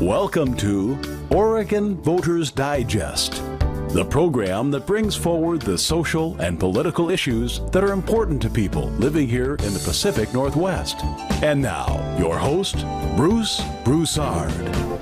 Welcome to Oregon Voters Digest, the program that brings forward the social and political issues that are important to people living here in the Pacific Northwest. And now, your host, Bruce Broussard.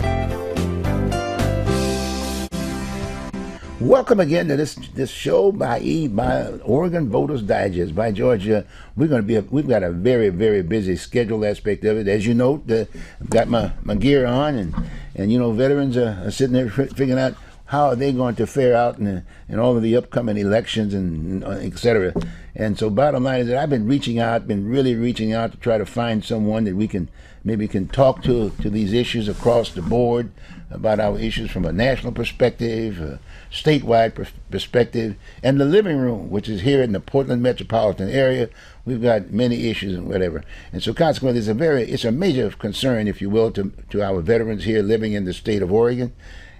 Welcome again to this this show by E by Oregon Voters Digest by Georgia. We're going to be a, we've got a very very busy schedule aspect of it. As you know, the, I've got my, my gear on and and you know veterans are, are sitting there figuring out how are they going to fare out in, the, in all of the upcoming elections and, and et. And so bottom line is that I've been reaching out, been really reaching out to try to find someone that we can maybe can talk to to these issues across the board about our issues from a national perspective, a statewide pers- perspective, and the living room, which is here in the Portland metropolitan area. We've got many issues and whatever, and so consequently, it's a very, it's a major concern, if you will, to to our veterans here living in the state of Oregon.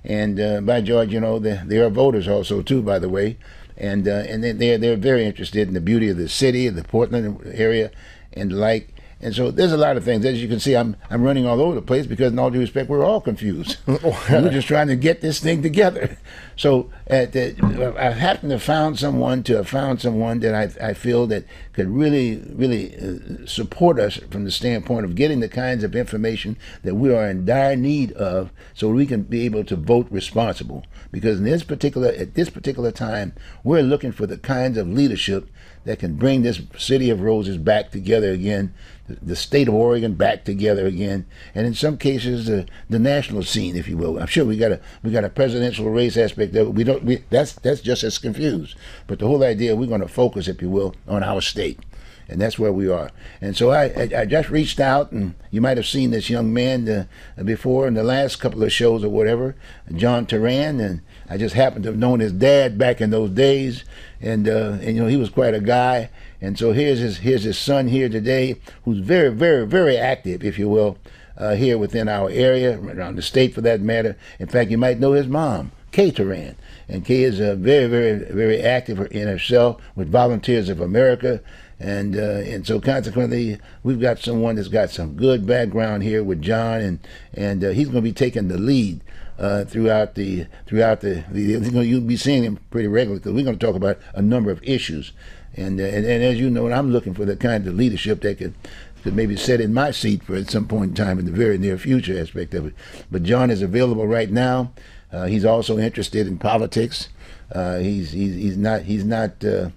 And uh, by George, you know, they, they are voters also too, by the way, and uh, and they, they're they're very interested in the beauty of the city, the Portland area, and the like. And so there's a lot of things. As you can see, I'm I'm running all over the place because, in all due respect, we're all confused. we're just trying to get this thing together. So at the, I happen to found someone to have found someone that I I feel that could really really uh, support us from the standpoint of getting the kinds of information that we are in dire need of, so we can be able to vote responsible. Because in this particular at this particular time, we're looking for the kinds of leadership that can bring this city of roses back together again, the, state of Oregon back together again, and in some cases the the national scene, if you will. I'm sure we got a we got a presidential race aspect it. We don't we, that's that's just as confused. But the whole idea we're going to focus, if you will, on our state. And that's where we are. And so I, I, I just reached out, and you might have seen this young man uh, before in the last couple of shows or whatever, John Toran, and I just happened to have known his dad back in those days, and uh, and you know he was quite a guy. And so here's his here's his son here today, who's very very very active, if you will, uh, here within our area, around the state for that matter. In fact, you might know his mom, Kay Toran, and Kay is uh, very very very active in herself with Volunteers of America. And uh, and so consequently, we've got someone that's got some good background here with John, and and uh, he's going to be taking the lead uh, throughout the throughout the, the you'll be seeing him pretty regularly because we're going to talk about a number of issues, and, uh, and and as you know, I'm looking for the kind of leadership that could could maybe sit in my seat for at some point in time in the very near future aspect of it. But John is available right now. Uh, he's also interested in politics. Uh, he's he's he's not he's not. Uh,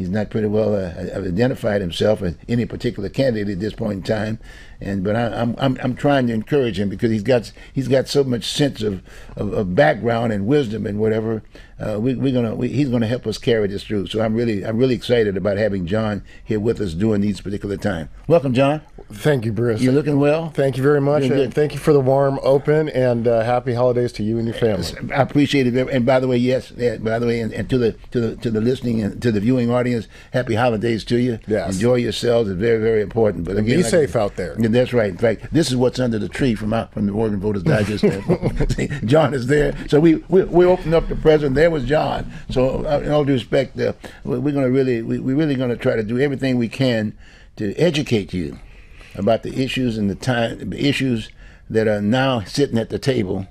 he's not pretty well uh, identified himself as any particular candidate at this point in time, and but I, am I'm I'm trying to encourage him because he's got he's got so much sense of, of, of background and wisdom and whatever. Uh, we, we're gonna we, he's gonna help us carry this through. So I'm really I'm really excited about having John here with us during these particular time. Welcome, John. Thank you, Bruce. You're looking well. Thank you very much. Good. Thank you for the warm open and uh, happy holidays to you and your family. I appreciate it. And by the way, yes. By the way, and, and to the to the to the listening and to the viewing audience, happy holidays to you. Yes. Enjoy yourselves. It's very very important. But again, Be like- safe out there. Yeah, that's right. In fact, this is what's under the tree from out from the Oregon Voters Digest. John is there, so we we, we opened up the president. There was John. So, uh, in all due respect, uh, we- we're going to really we, we're really going to try to do everything we can to educate you about the issues and the time the issues that are now sitting at the table.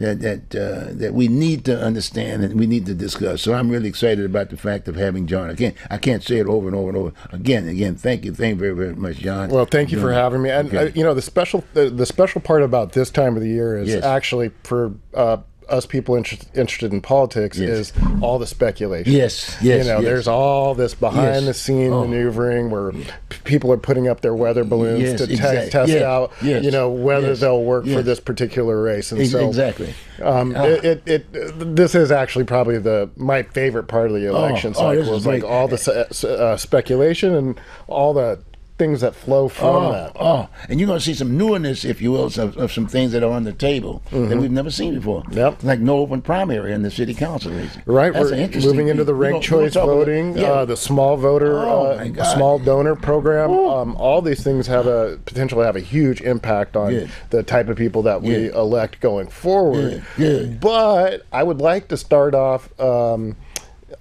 That that uh, that we need to understand and we need to discuss. So I'm really excited about the fact of having John. Again, I can't say it over and over and over again. Again, thank you, thank you very very much, John. Well, thank you for having me. And Okay. uh, you know, the special the, the special part about this time of the year is Yes. actually for uh, us people inter- interested in politics Yes. is all the speculation. Yes, yes, You know, yes. there's all this behind Yes. the scene Oh. maneuvering where p- people are putting up their weather balloons to te- test yes, out, you know, whether they'll work for this particular race. And Ex- so, exactly. Um, Ah. it, it, it, this is actually probably the my favorite part of the election oh, cycle. is like all the uh, speculation and all the things that flow from Oh, that. oh, and you're going to see some newness, if you will, of, of some things that are on the table that we've never seen before. Mm-hmm. Yep. Like no open primary in the city council race. Right, That's we're moving into the ranked gonna- we gonna choice talk about- voting, yeah. uh, the small voter, Oh, uh, small donor program. Um, all these things have a potential to have a huge impact on Good. the type of people that we Good. elect going forward. Good. But I would like to start off. Um,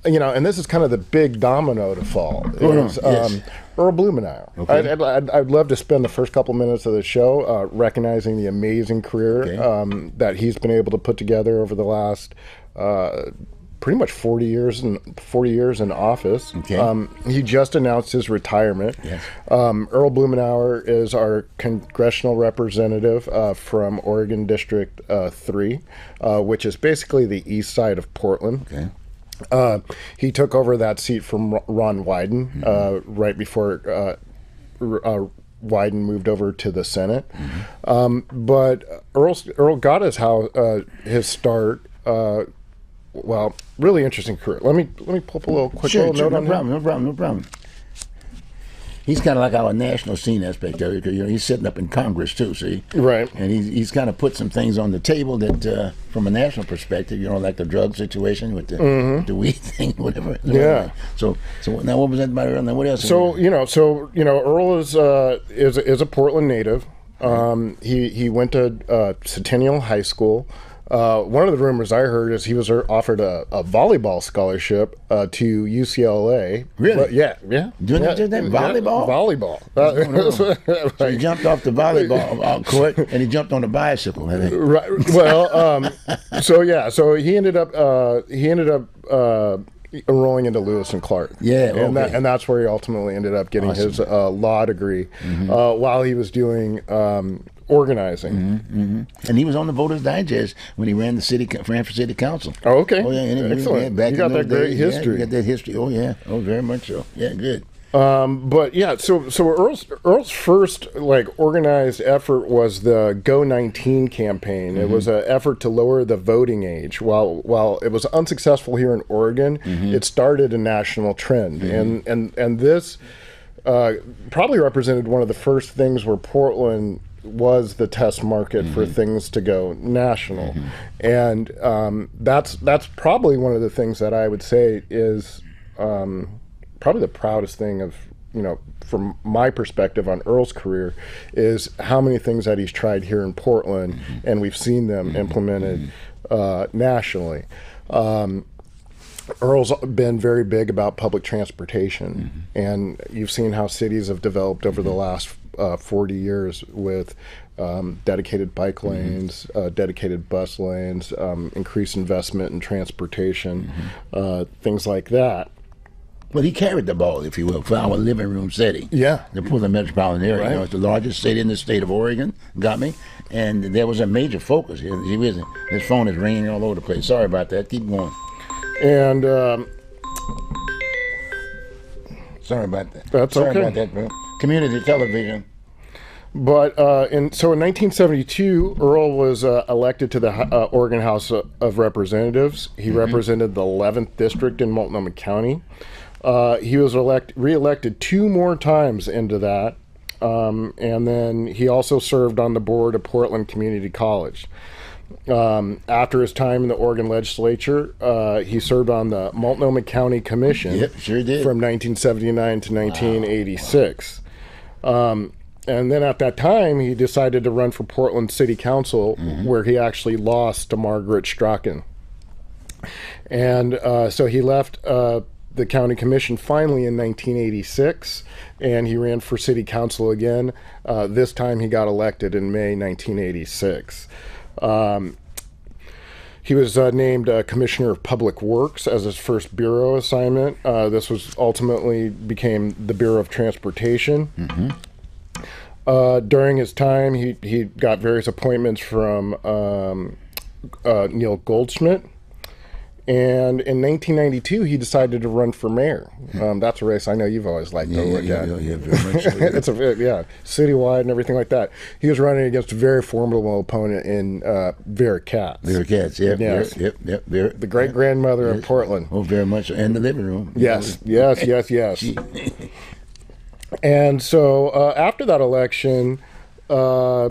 you know, and this is kind of the big domino to fall. Is, yes. Earl Blumenauer. Okay. I'd, I'd, I'd, I'd love to spend the first couple minutes of the show uh, recognizing the amazing career Okay. um, that he's been able to put together over the last uh, pretty much 40 years in 40 years in office. Okay. Um, he just announced his retirement. Yes. Um, Earl Blumenauer is our congressional representative uh, from Oregon District uh, 3, uh, which is basically the east side of Portland. Okay. Uh, he took over that seat from Ron Wyden uh, right before uh, uh, Wyden moved over to the Senate. Um, but Earl Earl got his how uh, his start. Uh, well, really interesting career. Let me let me pull up a little quick Sure, little sure, note no on him. problem, no problem, no problem. He's kind of like our national scene aspect of it. You know, he's sitting up in Congress too. See, Right. and he's he's kind of put some things on the table that, uh, from a national perspective, you know, like the drug situation with the with the weed thing, whatever. Mm-hmm. Yeah. So so now what was that about? Earl? Now what else? So you know, so you know, Earl is uh, is is a Portland native. Um, he he went to uh, Centennial High School. Uh, one of the rumors I heard is he was offered a, a volleyball scholarship uh, to UCLA. Really? But yeah, yeah. Doing yeah, that- that yeah, volleyball? volleyball. So he jumped off the volleyball uh, court and he jumped on a bicycle. Right. Well, um, so yeah, so he ended up uh, he ended up uh, enrolling into Lewis and Clark. Yeah, and that, and that's where he ultimately ended up getting his uh, law degree uh, while he was doing um, organizing. Mm-hmm, mm-hmm. And he was on the Voters Digest when he ran the city ran for city council. Oh, okay. Oh yeah, and Excellent. yeah, back You got that great days, yeah, history. you got that history. Oh yeah, oh very much so. Yeah, good. Um, but yeah, so so Earl's Earl's first like organized effort was the Go 19 campaign. It mm-hmm. was an effort to lower the voting age. While while it was unsuccessful here in Oregon, it started a national trend, and and and this uh, probably represented one of the first things where Portland was the test market for things to go national, and um, that's that's probably one of the things that I would say is um, probably the proudest thing of you know from my perspective on Earl's career is how many things that he's tried here in Portland, and we've seen them implemented uh, nationally. Um, Earl's been very big about public transportation, and you've seen how cities have developed over the last uh, 40 years with um, dedicated bike lanes, uh, dedicated bus lanes, um, increased investment in transportation, uh, things like that. Well, he carried the ball, if you will, for our living room city. Yeah. The Portland metropolitan area. Right. You know, it's the largest city in the state of Oregon. Got me? And there was a major focus. He, he was, his phone is ringing all over the place. Sorry about that. Keep going. And um, Sorry about that. That's Sorry okay. about that, bro. Community television. But uh, in so in 1972, Earl was uh, elected to the uh, Oregon House of Representatives. He represented the 11th district in Multnomah County. Uh, he was elect reelected two more times into that, um, and then he also served on the board of Portland Community College. Um, after his time in the Oregon legislature, uh, he served on the Multnomah County Commission Yep, sure did. from 1979 to 1986. Um, and then at that time, he decided to run for Portland City Council, where he actually lost to Margaret Strachan. And uh, so he left uh, the county commission finally in 1986, and he ran for city council again. Uh, this time he got elected in May 1986. Um, he was uh, named uh, Commissioner of Public Works as his first bureau assignment. Uh, this was ultimately became the Bureau of Transportation. Uh, during his time, he, he got various appointments from um, uh, Neil Goldschmidt. And in 1992, he decided to run for mayor. Um, that's a race I know you've always liked to Yeah, look yeah, at. yeah, yeah, very much it's a yeah, citywide and everything like that. He was running against a very formidable opponent in uh, Vera Katz, Vera Katz, yep, Yes. yep, yep, yep. Vera, the great grandmother of Portland. Oh, very much. And the living room. Yes, yes, yes, yes. and so uh, after that election, uh,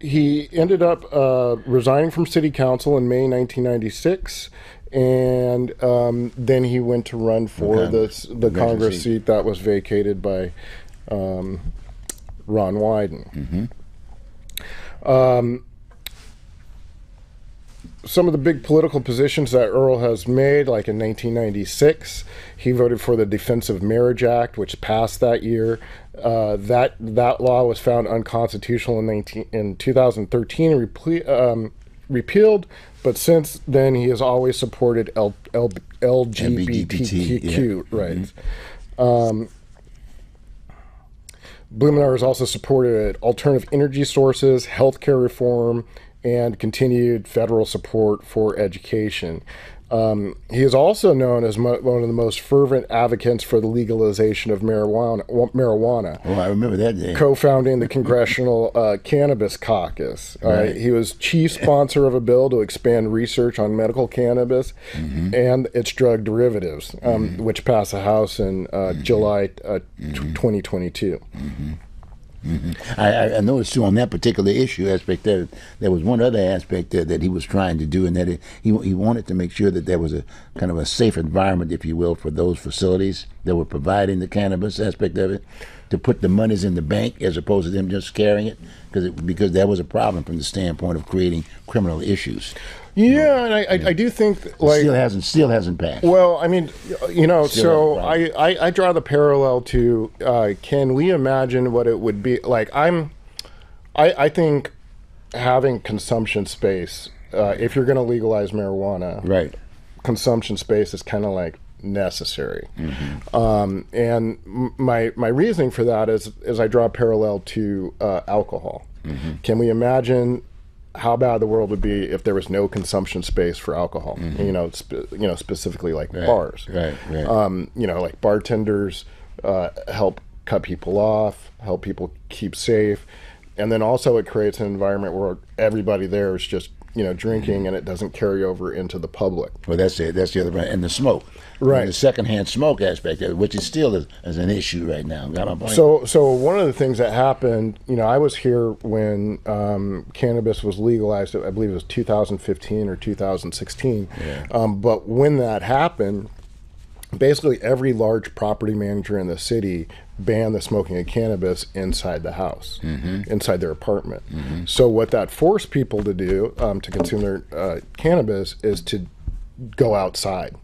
he ended up uh, resigning from city council in May 1996. And um, then he went to run for Okay. the, the Congress Congress seat. seat that was vacated by um, Ron Wyden. Um, some of the big political positions that Earl has made, like in 1996, he voted for the Defense of Marriage Act, which passed that year. Uh, that that law was found unconstitutional in 19, in 2013 and reple- um, repealed. But since then, he has always supported L, L, LGBTQ yeah. rights. Um, Blumenauer has also supported alternative energy sources, healthcare reform, and continued federal support for education. Um, he is also known as mo- one of the most fervent advocates for the legalization of marijuana. marijuana Oh, I remember that day. co-founding the Congressional uh, Cannabis Caucus. Right. Right. He was chief sponsor of a bill to expand research on medical cannabis Mm-hmm. and its drug derivatives, um, which passed the House in uh, Mm-hmm. July uh, t- 2022. Mm-hmm. I, I- I noticed too on that particular issue aspect there, there was one other aspect there that he was trying to do, and that it, he he wanted to make sure that there was a kind of a safe environment, if you will, for those facilities that were providing the cannabis aspect of it, to put the monies in the bank as opposed to them just carrying it, because because that was a problem from the standpoint of creating criminal issues. Yeah, and I, I, I do think like still hasn't still hasn't passed. Well, I mean, you know, Still so I I, I draw the parallel to uh, can we imagine what it would be like? I'm, I, I think having consumption space, uh, if you're going to legalize marijuana, right. consumption space is kind of like necessary. Um, and my my reasoning for that is is I draw a parallel to uh, alcohol. Can we imagine how bad the world would be if there was no consumption space for alcohol? You know, you know specifically like bars. Right. Right. Um, you know, like bartenders uh, help cut people off, help people keep safe, and then also it creates an environment where everybody there is just you know drinking and it doesn't carry over into the public. Well, that's it. That's the other. And the smoke. Right. And the secondhand smoke aspect of it, which is still is, is an issue right now. Got my point? So, so one of the things that happened, you know, I was here when um, cannabis was legalized. I believe it was 2015 or 2016. Um, but when that happened, basically every large property manager in the city banned the smoking of cannabis inside the house, inside their apartment. So what that forced people to do um, to consume their uh, cannabis is to go outside.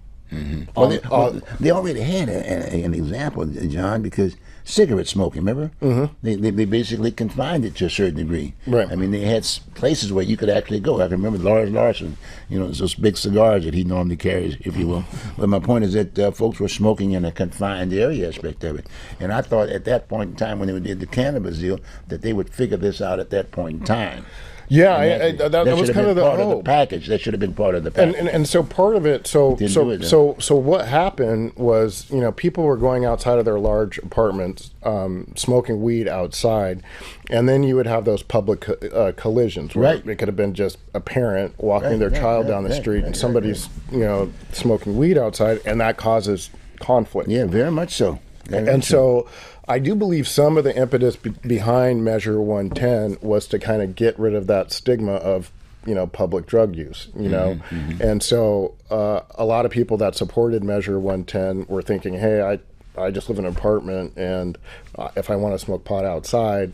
Well, they, well, they already had a, a, an example, John, because cigarette smoking, remember? Mm-hmm. They, they, they basically confined it to a certain degree. Right. I mean, they had places where you could actually go. I can remember Lars Larson, you know, those big cigars that he normally carries, if you will. but my point is that uh, folks were smoking in a confined area aspect of it. And I thought at that point in time, when they did the cannabis deal, that they would figure this out at that point in time. Yeah, I, I, that, that was kind of the part of the package. That should have been part of the package. and, and and so part of it so so it, so so what happened was you know people were going outside of their large apartments um, smoking weed outside and then you would have those public uh, collisions where Right. it could have been just a parent walking Right, their right, child right, down the street and somebody's you know smoking weed outside and that causes conflict yeah, very much so. Very and much so. so I do believe some of the impetus be- behind Measure 110 was to kind of get rid of that stigma of, you know, public drug use, you know. Mm-hmm, And so uh, a lot of people that supported Measure 110 were thinking, hey, I, I just live in an apartment and uh, if I want to smoke pot outside,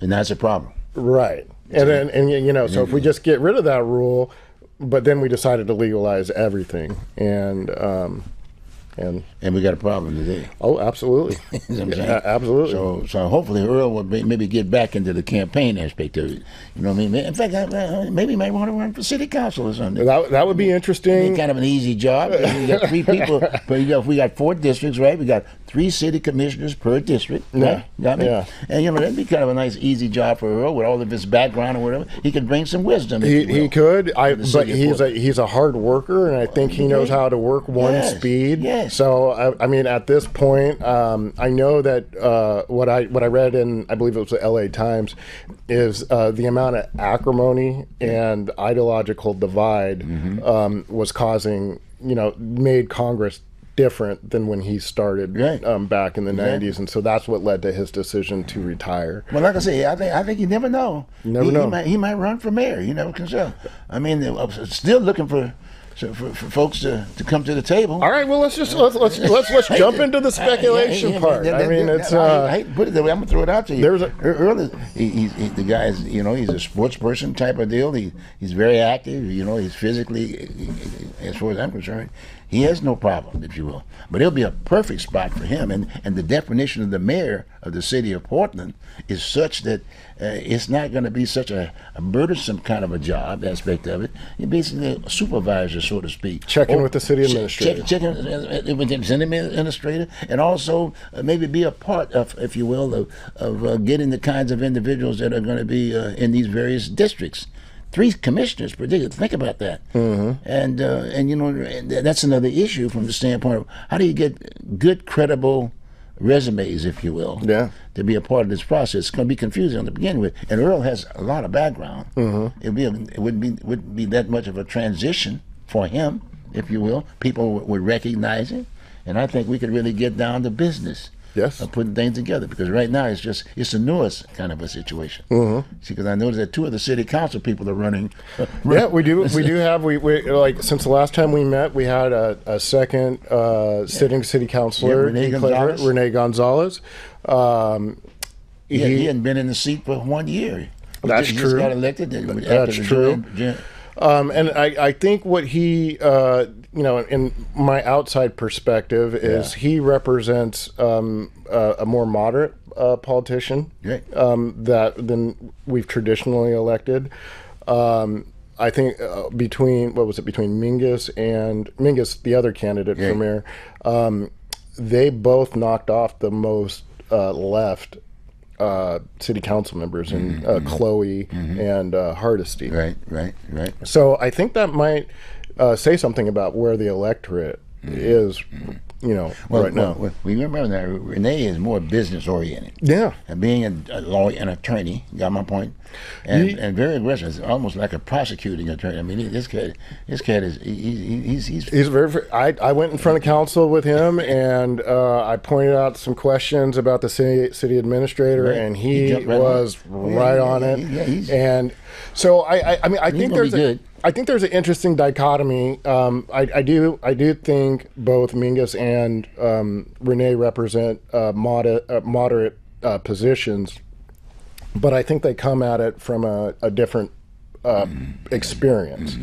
and that's a problem. right. And then, and you know, so if we just get rid of that rule, but then we decided to legalize everything. And, um, and And we got a problem today. oh, absolutely. You know what I'm saying? Yeah, absolutely. So, so hopefully Earl will be, maybe get back into the campaign aspect of it. You know what I mean? In fact, I, I- maybe he might want to run for city council or something. That, that would be interesting. Ain't kind of an easy job. We got three people, but you know, we got four districts, right? We got three city commissioners per district. Yeah, Right? Got me? yeah. And you know that'd be kind of a nice, easy job for Earl with all of his background or whatever. He could bring some wisdom. He, he could, I, but he's a he's a hard worker, and I think he knows how to work one Yes, speed. yes. So I, I mean, at this point, um, I know that uh, what I what I read in I believe it was the L.A. Times is uh, the amount of acrimony and ideological divide Mm-hmm. um, was causing you know made Congress different than when he started Right. um, back in the Exactly. 90s and so that's what led to his decision to retire Well, like I say, I think I think you never know. never he, know. He might, he might run for mayor. You never can tell. I mean, I'm still looking for so for, for folks to, to come to the table. All right, well let's just let's let's let's, let's jump into the speculation part. I mean, it's I- uh, I to put it that way. I'm gonna throw it out to you. There's a- Ear- Earl is he, he's he, the guy's you know he's a sports person type of deal. He he's very active. You know he's physically, as far as I'm concerned, he has no problem, if you will. But it'll be a perfect spot for him. And and the definition of the mayor of the city of Portland is such that uh, it's not going to be such a, a burdensome kind of a job aspect of it. You're basically a supervisor, so to speak. Checking Or- with the city administrator. check- checking uh, uh, with the city administrator, and also uh, maybe be a part of, if you will, of, of uh, getting the kinds of individuals that are going to be uh, in these various districts. Three commissioners, particularly. Think about that. Mm-hmm. And uh, and you know that's another issue from the standpoint of how do you get good, credible resumes, if you will, Yeah. to be a part of this process. It's going to be confusing to begin with. And Earl has a lot of background. Mm-hmm. It'd be a, it wouldn't be wouldn't be that much of a transition for him, if you will. People would- would recognize him, and I think we could really get down to business. Yes. Of putting things together because right now it's just it's the newest kind of a situation. Mm-hmm. See, because I noticed that two of the city council people are running. yeah, we do we do have we, we like since the last time we met, we had a, a second uh, sitting city councilor, Yeah, Rene Gonzalez. Rene Gonzalez. Um, He, he hadn't been in the seat for one year. That's just, he just true. got elected. That's true. gen- gen- Um, and I, I think what he, uh, you know, in my outside perspective, is Yeah. he represents um, a, a more moderate uh, politician um, that than we've traditionally elected. Um, I think uh, between what was it between Mingus and Mingus, the other candidate Yeah. for mayor, um, they both knocked off the most uh, left uh, city council members in uh, Chloe and uh, Hardesty. Right, right, right. So I think that might uh, say something about where the electorate is, you know, Well, right now. well, we remember that Rene is more business oriented. yeah. And being a, a lawyer, an attorney, got my point, and, Ye- and very aggressive, It's almost like a prosecuting attorney. I mean, he- this cat, this cat is he, he, he's he's He's very. I, I went in front of council with him, and uh, I pointed out some questions about the city city administrator, Right. and He he, right was it. right on it. yeah, he's- and so I, I, I mean, I think there's a, good. I think there's an interesting dichotomy. Um, I, I do I do think both Mingus and um, Rene represent uh, moder- uh, moderate uh, positions, but I think they come at it from a, a different uh, experience.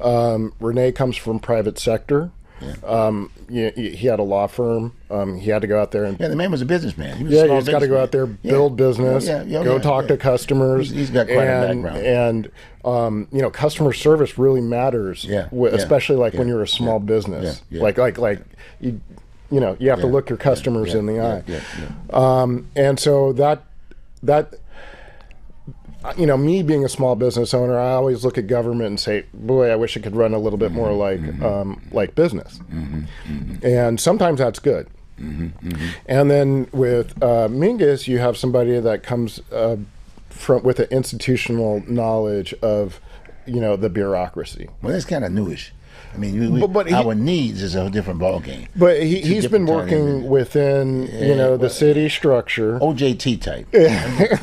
Um, Rene comes from private sector. Um, he, he had a law firm. Um, he had to go out there and yeah. The man was a businessman. He was a yeah, small he's got to go out there, build Yeah. business, Yeah, yeah, go yeah, talk yeah. to customers. He's- he's got quite a and, background. And um, you know, customer service really matters. Yeah, yeah, especially like when you're a small business. yeah, yeah. Like like like you, you know, you have to look your customers yeah, in the yeah, eye. yeah, yeah. Um, and so that that you know, me being a small business owner, I always look at government and say, "Boy, I wish it could run a little bit more like um, like business." And sometimes that's good. And then with uh, Mingus, you have somebody that comes uh, from with an institutional knowledge of, you know, the bureaucracy. Well, that's kind of newish. I mean, we, But- but he- our needs is a different ballgame. But he, he's been different kind of working within, you know, the city structure. OJT type,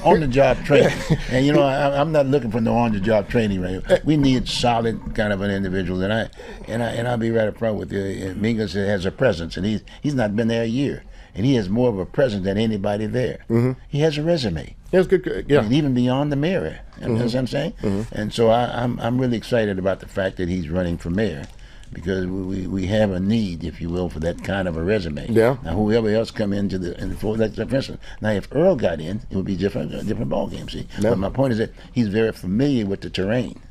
on the job training. And you know, I, I'm not looking for no on the job training. Right, we need solid kind of an individual. And I and I and I'll be right up front with you. Mingus has a presence, and he's he's not been there a year, and he has more of a presence than anybody there. Mm-hmm. He has a resume. Has good, yeah. and even beyond the mayor. You know mm-hmm. what I'm saying? Mm-hmm. And so I, I'm I'm really excited about the fact that he's running for mayor. Because we, we, we have a need, if you will, for that kind of a resume. Yeah. Now, whoever else come into the in the fold, like for instance, now if Earl got in, it would be different, a different ball game. See, but my point is that he's very familiar with the terrain.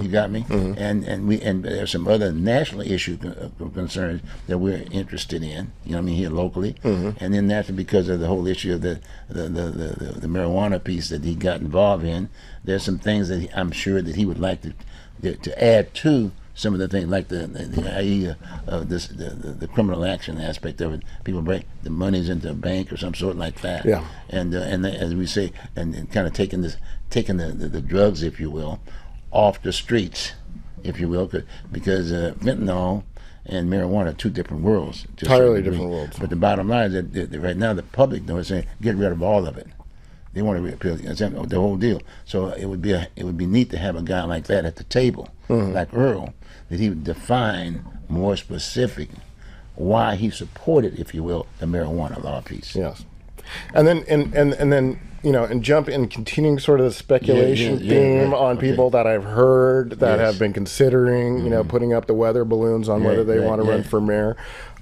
You got me, and and we and there's some other national issue con- uh, concerns that we're interested in. You know, what I mean here locally, and then that's because of the whole issue of the the, the the the marijuana piece that he got involved in. There's some things that he, I'm sure that he would like to to, add to some of the things like the the, the uh, this the, the, the criminal action aspect of it. People break the monies into a bank or some sort like that. Yeah. And uh, and as we say, and, and kind of taking this taking the, the drugs, if you will, off the streets, if you will, because uh, fentanyl and marijuana are two different worlds. Entirely different worlds. But the bottom line is that, that, that right now the public though is saying get rid of all of it. They want to repeal the whole deal. So it would be a, it would be neat to have a guy like that at the table, Mm-hmm. like Earl, that he would define more specific why he supported, if you will, the marijuana law piece. Yes. And then and, and and then you know and jump in continuing sort of the speculation Yeah, yeah, yeah, theme right. on Okay. people that I've heard that Yes. Mm-hmm. have been considering you know putting up the weather balloons on whether they right, want to run for mayor.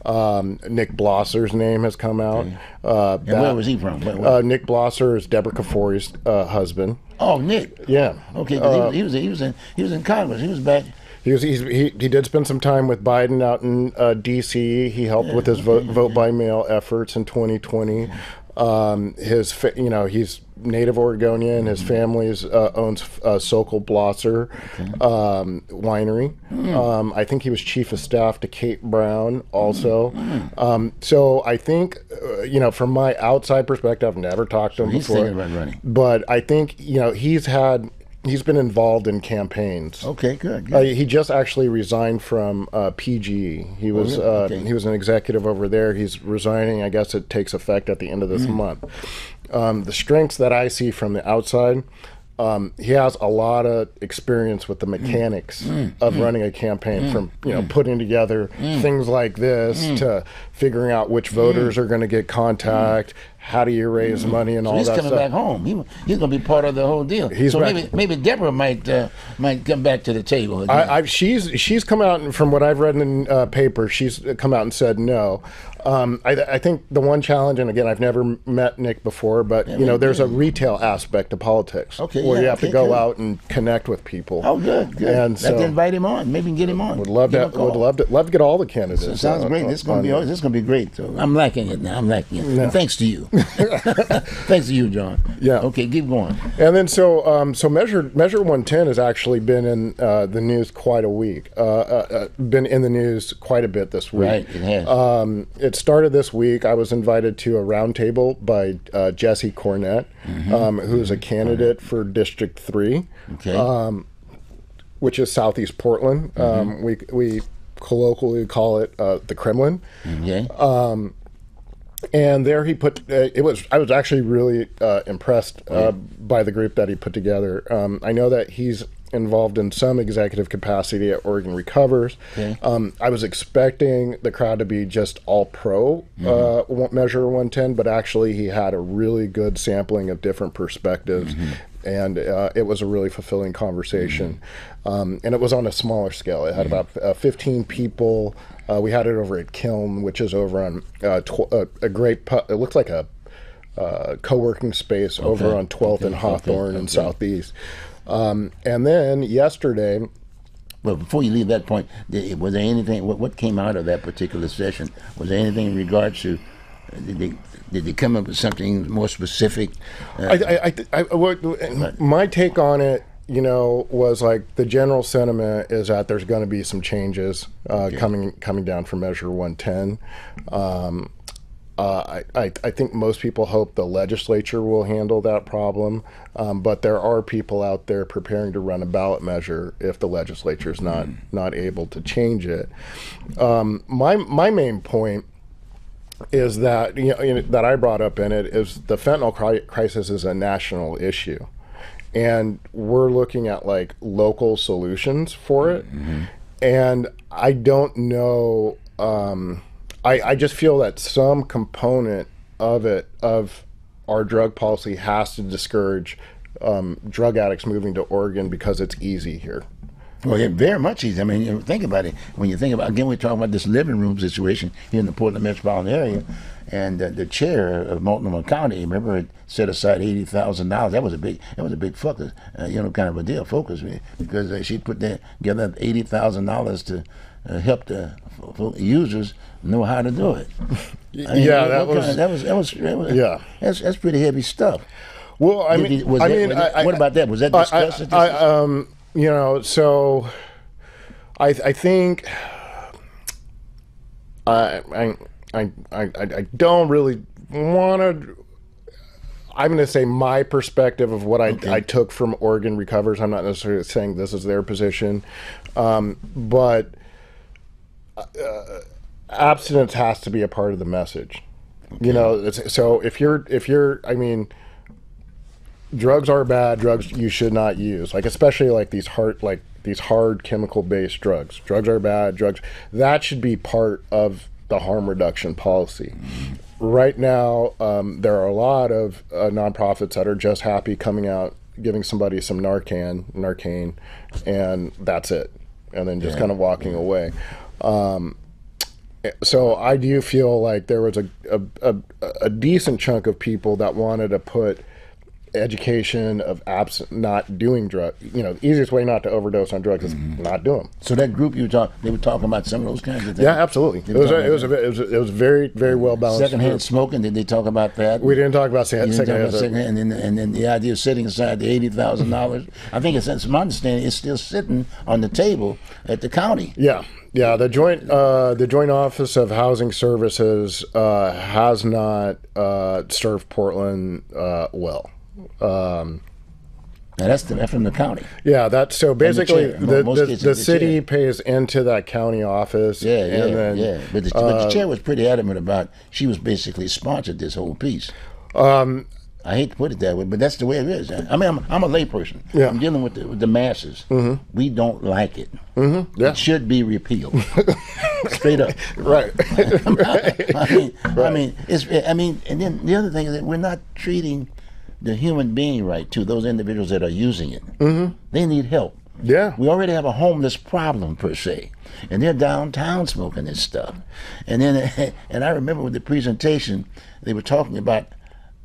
Um, Nick Blosser's name has come out. Uh, And where was he from? Where- where- Uh, Nick Blosser is Deborah Kafoury's uh, husband. oh, Nick. Yeah. Okay. Uh, he, was, he was he was in he was in Congress. He was back. He was he's, he he did spend some time with Biden out in uh, D.C. He helped with his vote vote by mail efforts in 2020. Um, his fa- you know he's native Oregonian. His family's uh, owns uh, Sokol Blosser um, winery. Um, I think he was chief of staff to Kate Brown also. Um, so I think uh, you know from my outside perspective, I've never talked to him He's before, but I think you know he's had he's been involved in campaigns. Okay, good. good. Uh, he just actually resigned from uh, PG. He was Oh, really? uh, Okay. he was an executive over there. He's resigning. I guess it takes effect at the end of Mm. this month. Um, the strengths that I see from the outside, um, he has a lot of experience with the Mm. mechanics of running a campaign, from you know putting together Mm. things like this to figuring out which voters are going to get contact. How do you raise money and Mm. So all he's that coming stuff? back home. He, he's going to be part of the whole deal. He's so back. maybe maybe Deborah might uh, might come back to the table. I, she's she's come out and from what I've read in uh, paper. She's come out and said no. Um, I, I think the one challenge, and again, I've never met Nick before, but you know, there's a retail aspect to politics Okay, where yeah, you have okay, to go good. out and connect with people. oh, good, good. And Let's so invite him on. Maybe get him on. would love Give to him a call. would love to love to get all the candidates. It sounds on- great. This is gonna be here. this is going to be great. So I'm liking it now. I'm liking it. And thanks to you. thanks to you, John. Yeah. Okay, keep going. And then so um, so measure measure one ten has actually been in uh, the news quite a week. Uh, uh, uh, been in the news quite a bit this week. Right, it has. Um, it started this week. I was invited to a roundtable by uh, Jesse Cornett, um, who's a candidate for District Three, Okay. which is Southeast Portland. Um, we we colloquially call it uh, the Kremlin. okay. And there he put uh, it was i was actually really uh, impressed uh, by the group that he put together. Um, i know that he's involved in some executive capacity at oregon recovers. Okay. um, i was expecting the crowd to be just all pro uh, one- measure 110 but actually he had a really good sampling of different perspectives. And uh, it was a really fulfilling conversation. Um, and it was on a smaller scale. It had about uh, 15 people uh, we had it over at Kiln, which is over on uh, tw- uh, a great. Pu- it looks like a uh, co-working space over on 12th and Hawthorne and Southeast. Um, and then yesterday, Well, before you leave that point, was there anything? What, what came out of that particular session? Was there anything in regards to? uh, Did they did they come up with something more specific? Uh, I, I, I, I, what, my take on it, you know, was like the general sentiment is that there's going to be some changes uh, coming coming down from Measure 110. Um, uh, I, I, think most people hope the legislature will handle that problem, um, but there are people out there preparing to run a ballot measure if the legislature is not not able to change it. Um, my my main point is that you know, that I brought up in it is the fentanyl cri- crisis is a national issue, and we're looking at like local solutions for it. And I don't know. Um, I I just feel that some component of it of our drug policy has to discourage um, drug addicts moving to Oregon because it's easy here. Well, yeah, very much easy. I mean, you know, think about it. When you think about again, we're talking about this living room situation here in the Portland metropolitan area, and uh, the chair of Multnomah County, remember, it set aside eighty thousand dollars. That was a big, that was a big focus, uh, you know, kind of a deal, focus, me because uh, she put that together eighty thousand dollars to uh, help the f- f- users know how to do it. I mean, Yeah, that was- of- that was that was that was- Yeah. That's that's pretty heavy stuff. Well, I Did mean, was I that- mean, was I- what I- about that? Was that discussed I, um, you know, so I, I think I, I, I, I, I don't really want to. I'm going to say my perspective of what I, I took from Oregon Recovers. I'm not necessarily saying this is their position, um, but uh, abstinence has to be a part of the message. You know, so if you're if you're, I mean, drugs are bad. Drugs you should not use. Like especially like these hard like these hard chemical based drugs. Drugs are bad. Drugs that should be part of the harm reduction policy. Right now, um, there are a lot of uh, nonprofits that are just happy coming out, giving somebody some Narcan, Narcan, and that's it, and then just kind of walking away. Um, so I do feel like there was a, a, a, a decent chunk of people that wanted to put education of abs not doing drug. You know, the easiest way not to overdose on drugs is not do them. So that group you were talking, they were talking about some of those kinds of things. Yeah, absolutely. It was, a, it was a, it was a, it was very very well balanced. Secondhand group. smoking. Did they talk about that? We didn't talk about You second, didn't talk about second, secondhand, and then and then the idea of setting aside the eighty thousand dollars. I think it's, it's my understanding it's still sitting on the table at the county. Yeah, yeah. The joint uh, the Joint Office of Housing Services uh, has not uh, served Portland uh, well. Um, Now that's, the, from the county. yeah, that's so basically the, the, the the city chair. pays into that county office. Yeah, yeah, and then, yeah. But the, but the chair was pretty adamant about she was basically sponsored this whole piece. Um, I hate to put it that way, but that's the way it is. I mean, I'm, I'm a layperson. Yeah. I'm dealing with the, with the masses. We don't like it. Mm-hmm. Yeah. It should be repealed. Straight up. right. I mean, I mean, it's. I mean, and then the other thing is that we're not treating the human being right too. Those individuals that are using it, mm-hmm. they need help. Yeah. We already have a homeless problem per se, and they're downtown smoking this stuff. And then, and I remember with the presentation, they were talking about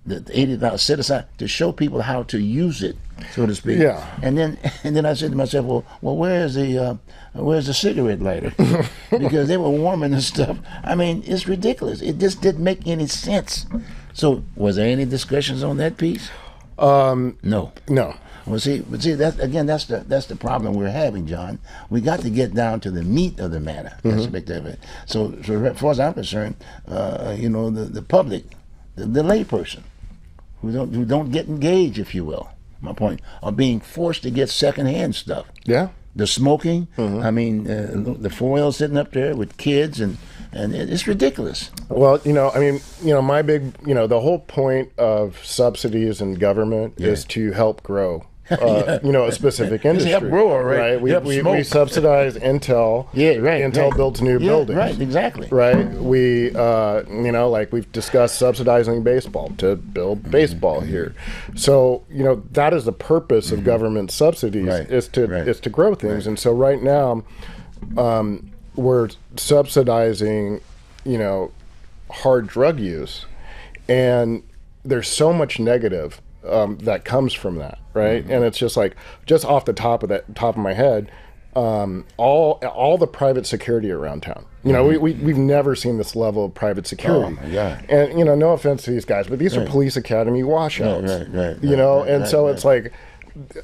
the, eighty thousand set aside to show people how to use it, so to speak. Yeah. And then, and then I said to myself, well, well, where is the, uh, where's the cigarette lighter? because they were warming the stuff. I mean, it's ridiculous. It just didn't make any sense. So, was there any discussions on that piece? Um, No. no. Well, see, but see, that again, that's the that's the problem we're having, John. We got to get down to the meat of the matter aspect of it. So, so as far as I'm concerned, uh, you know, the the public, the, the layperson, who don't who don't get engaged, if you will, my point, are being forced to get secondhand stuff. Yeah. The smoking, I mean, uh, the foil sitting up there with kids, and and it's ridiculous. Well, you know, I mean, you know, my big, you know, the whole point of subsidies and government is to help grow. Uh, You know, a specific help industry. grow already. Right. We, Help we, we subsidize Intel. Yeah, right. Intel right. builds new Yeah, buildings. Right, exactly. Right. We, uh, you know, like we've discussed subsidizing baseball to build baseball here. So, you know, that is the purpose of government subsidies Mm-hmm. Right, is to right, is to grow things. And so right now, um, we're subsidizing, you know, hard drug use, and there's so much negative um, that comes from that, right? And it's just like just off the top of that top of my head, um, all all the private security around town. You know, we, we we've never seen this level of private security. my God. And you know, no offense to these guys, but these are police academy washouts. Right, right, right, you know, right, and right, so right. it's like,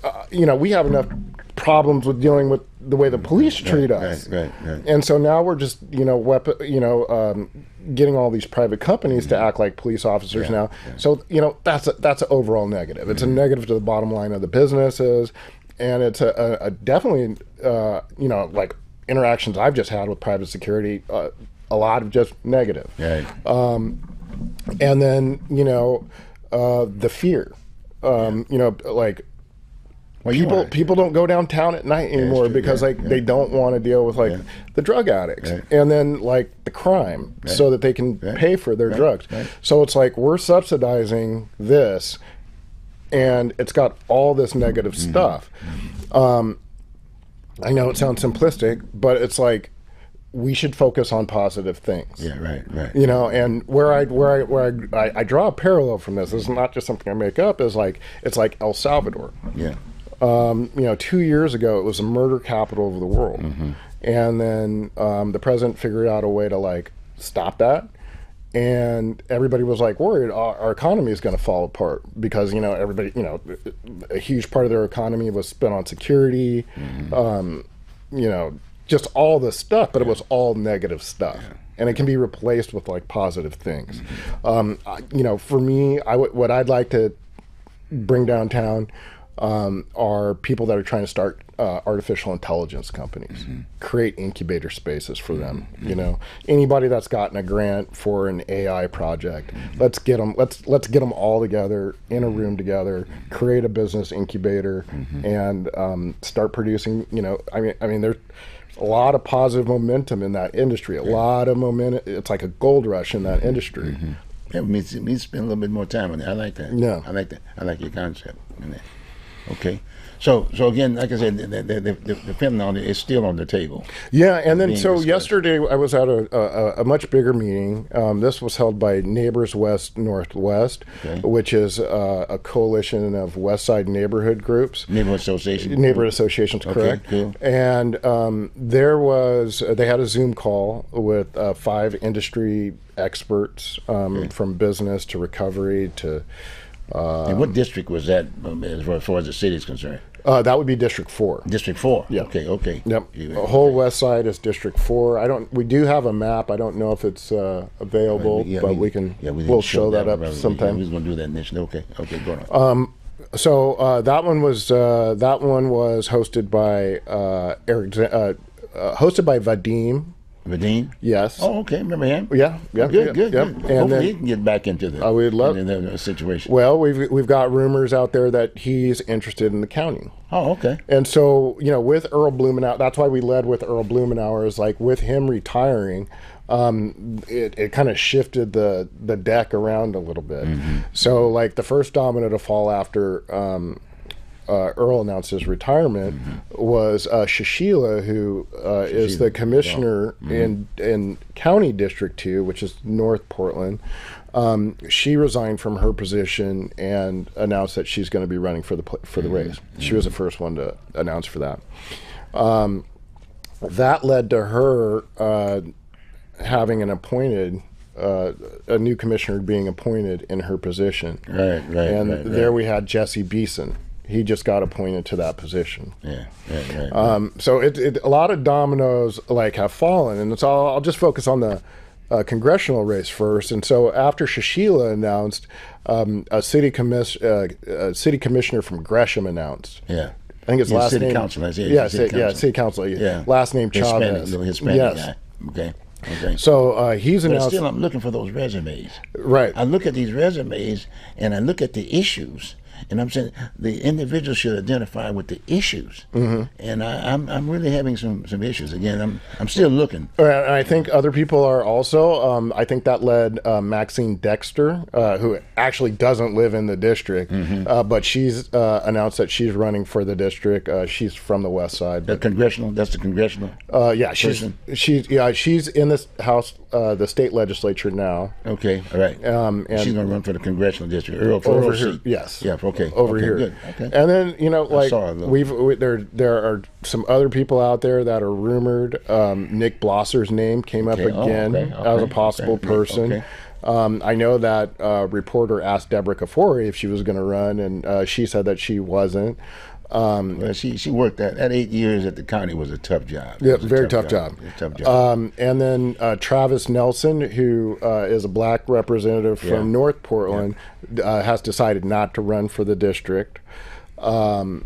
uh, you know, we have enough problems with dealing with the way the police treat us. right, right. And so now we're just, you know, weapon, you know, um, getting all these private companies to act like police officers now. So you know, that's a, that's an overall negative. It's a negative to the bottom line of the businesses, and it's a, a, a definitely, uh, you know, like interactions I've just had with private security. Uh, a lot of just negative Right. and then you know uh, the fear um, you know like Well, people people don't go downtown at night anymore true. because Yeah, like they don't want to deal with like the drug addicts Right. and then like the crime so that they can Right. pay for their Right. drugs Right. so it's like we're subsidizing this and it's got all this negative Mm-hmm. stuff um, i know it sounds simplistic but it's like we should focus on positive things Yeah, right, right. you know and where i where i where I, I, I draw a parallel from this this is not just something i make up is like it's like el salvador Yeah. Um, you know two years ago it was the murder capital of the world Mm-hmm. and then um, the president figured out a way to like stop that and everybody was like worried our, our economy is going to fall apart because you know everybody you know a huge part of their economy was spent on security Mm-hmm. um, you know just all this stuff but it was all negative stuff and it can be replaced with like positive things Mm-hmm. um, I- you know for me I w- what i'd like to bring downtown um, are people that are trying to start uh, artificial intelligence companies, create incubator spaces for them. You know, anybody that's gotten a grant for an AI project, let's get them. Let's let's get them all together in a room together, create a business incubator, and um, start producing. You know, I mean, I mean, there's a lot of positive momentum in that industry. A lot of momentum. It's like a gold rush in that industry. Yeah, we need, to, we need to spend a little bit more time on it. I like that. Yeah. I like that. I like your concept. Okay. So, so again, like I said, the, the, the, the, fentanyl is still on the table. Yeah, and then so discussed. yesterday I was at a, a, a much bigger meeting. Um, this was held by Neighbors West Northwest, Okay. which is uh, a coalition of West Side neighborhood groups. Neighborhood Association. Neighborhood associations, Okay, correct? cool. And um, there was they had a Zoom call with uh, five industry experts um, from business to recovery to and what district was that um, as far- as far as the city is concerned? uh, that would be District Four. District four. Yeah. Okay. Okay. Yep. The whole west side is District Four. I don't. We do have a map. I don't know if it's uh, available, Yeah, but we can. Yeah, we we'll didn't show that one, up. Yeah, sometime. we're going to do that initially. Okay. Okay. Go on. So uh, that one was uh, that one was hosted by uh, Eric, uh, uh, hosted by Vadim. Vadim. Yes. Oh, okay. Remember him? Yeah. Yeah. Good. yeah, Good. yeah. Good. And Hopefully then, he can get back into the. I would love- into the, the situation. well, we've we've got rumors out there that he's interested in the county. oh, okay. And so, you know, with Earl Blumenauer, that's why we led with Earl Blumenauer is like with him retiring, um, it, it kind of shifted the, the deck around a little bit. So, like, the first domino to fall after um, uh, Earl announced his retirement was uh, Susheela, who uh, is the commissioner in, in County District 2, which is North Portland. Um, she resigned from her position and announced that she's going to be running for the for the race. She was the first one to announce for that. Um, that led to her uh, having an appointed. Uh, a new commissioner being appointed in her position, Right, right, and right, right. there we had Jesse Beason. He just got appointed to that position. Yeah. Right. Right. Um, so it, it a lot of dominoes like have fallen, and so I'll, I'll just focus on the uh, congressional race first. And so after Susheela announced, um, a city commis- uh, a city commissioner from Gresham announced. yeah. I think it's Yeah, last city name. council, I see. Yeah, City ci- yeah, city council. Yeah. Last name Chavez. little Hispanic yes. guy. Okay. Okay. So uh, he's but announced. still, I'm looking for those resumes. right. I look at these resumes and I look at the issues, and I'm saying the individual should identify with the issues. Mm-hmm. And I, I'm I'm really having some some issues. Again, I'm I'm still looking. And I think other people are also. Um, I think that led uh, Maxine Dexter, uh, who actually doesn't live in the district, Mm-hmm. uh, but she's uh, announced that she's running for the district. Uh, she's from the west side. The congressional. That's the congressional. uh, yeah, she's person. she's yeah she's in this house, uh, the state legislature now. Okay. All right. Um, and She's going to run for the congressional district. Earl, for over seat. yes, Yeah. Okay. over okay, here. Good. Okay. And then you know, like saw a little- we've we, there there are some other people out there that are rumored. Um, Nick Blosser's name came Okay, up oh, again okay, as a possible person. Um, I know that uh, reporter asked Deborah Kafoury if she was going to run, and uh, she said that she wasn't. Um, she she worked that that eight years at the county was a tough job. Yeah, very tough job. It was a tough job. Um, and then uh, Travis Nelson, who uh, is a black representative from Yeah. North Portland, uh, has decided not to run for the district. Um,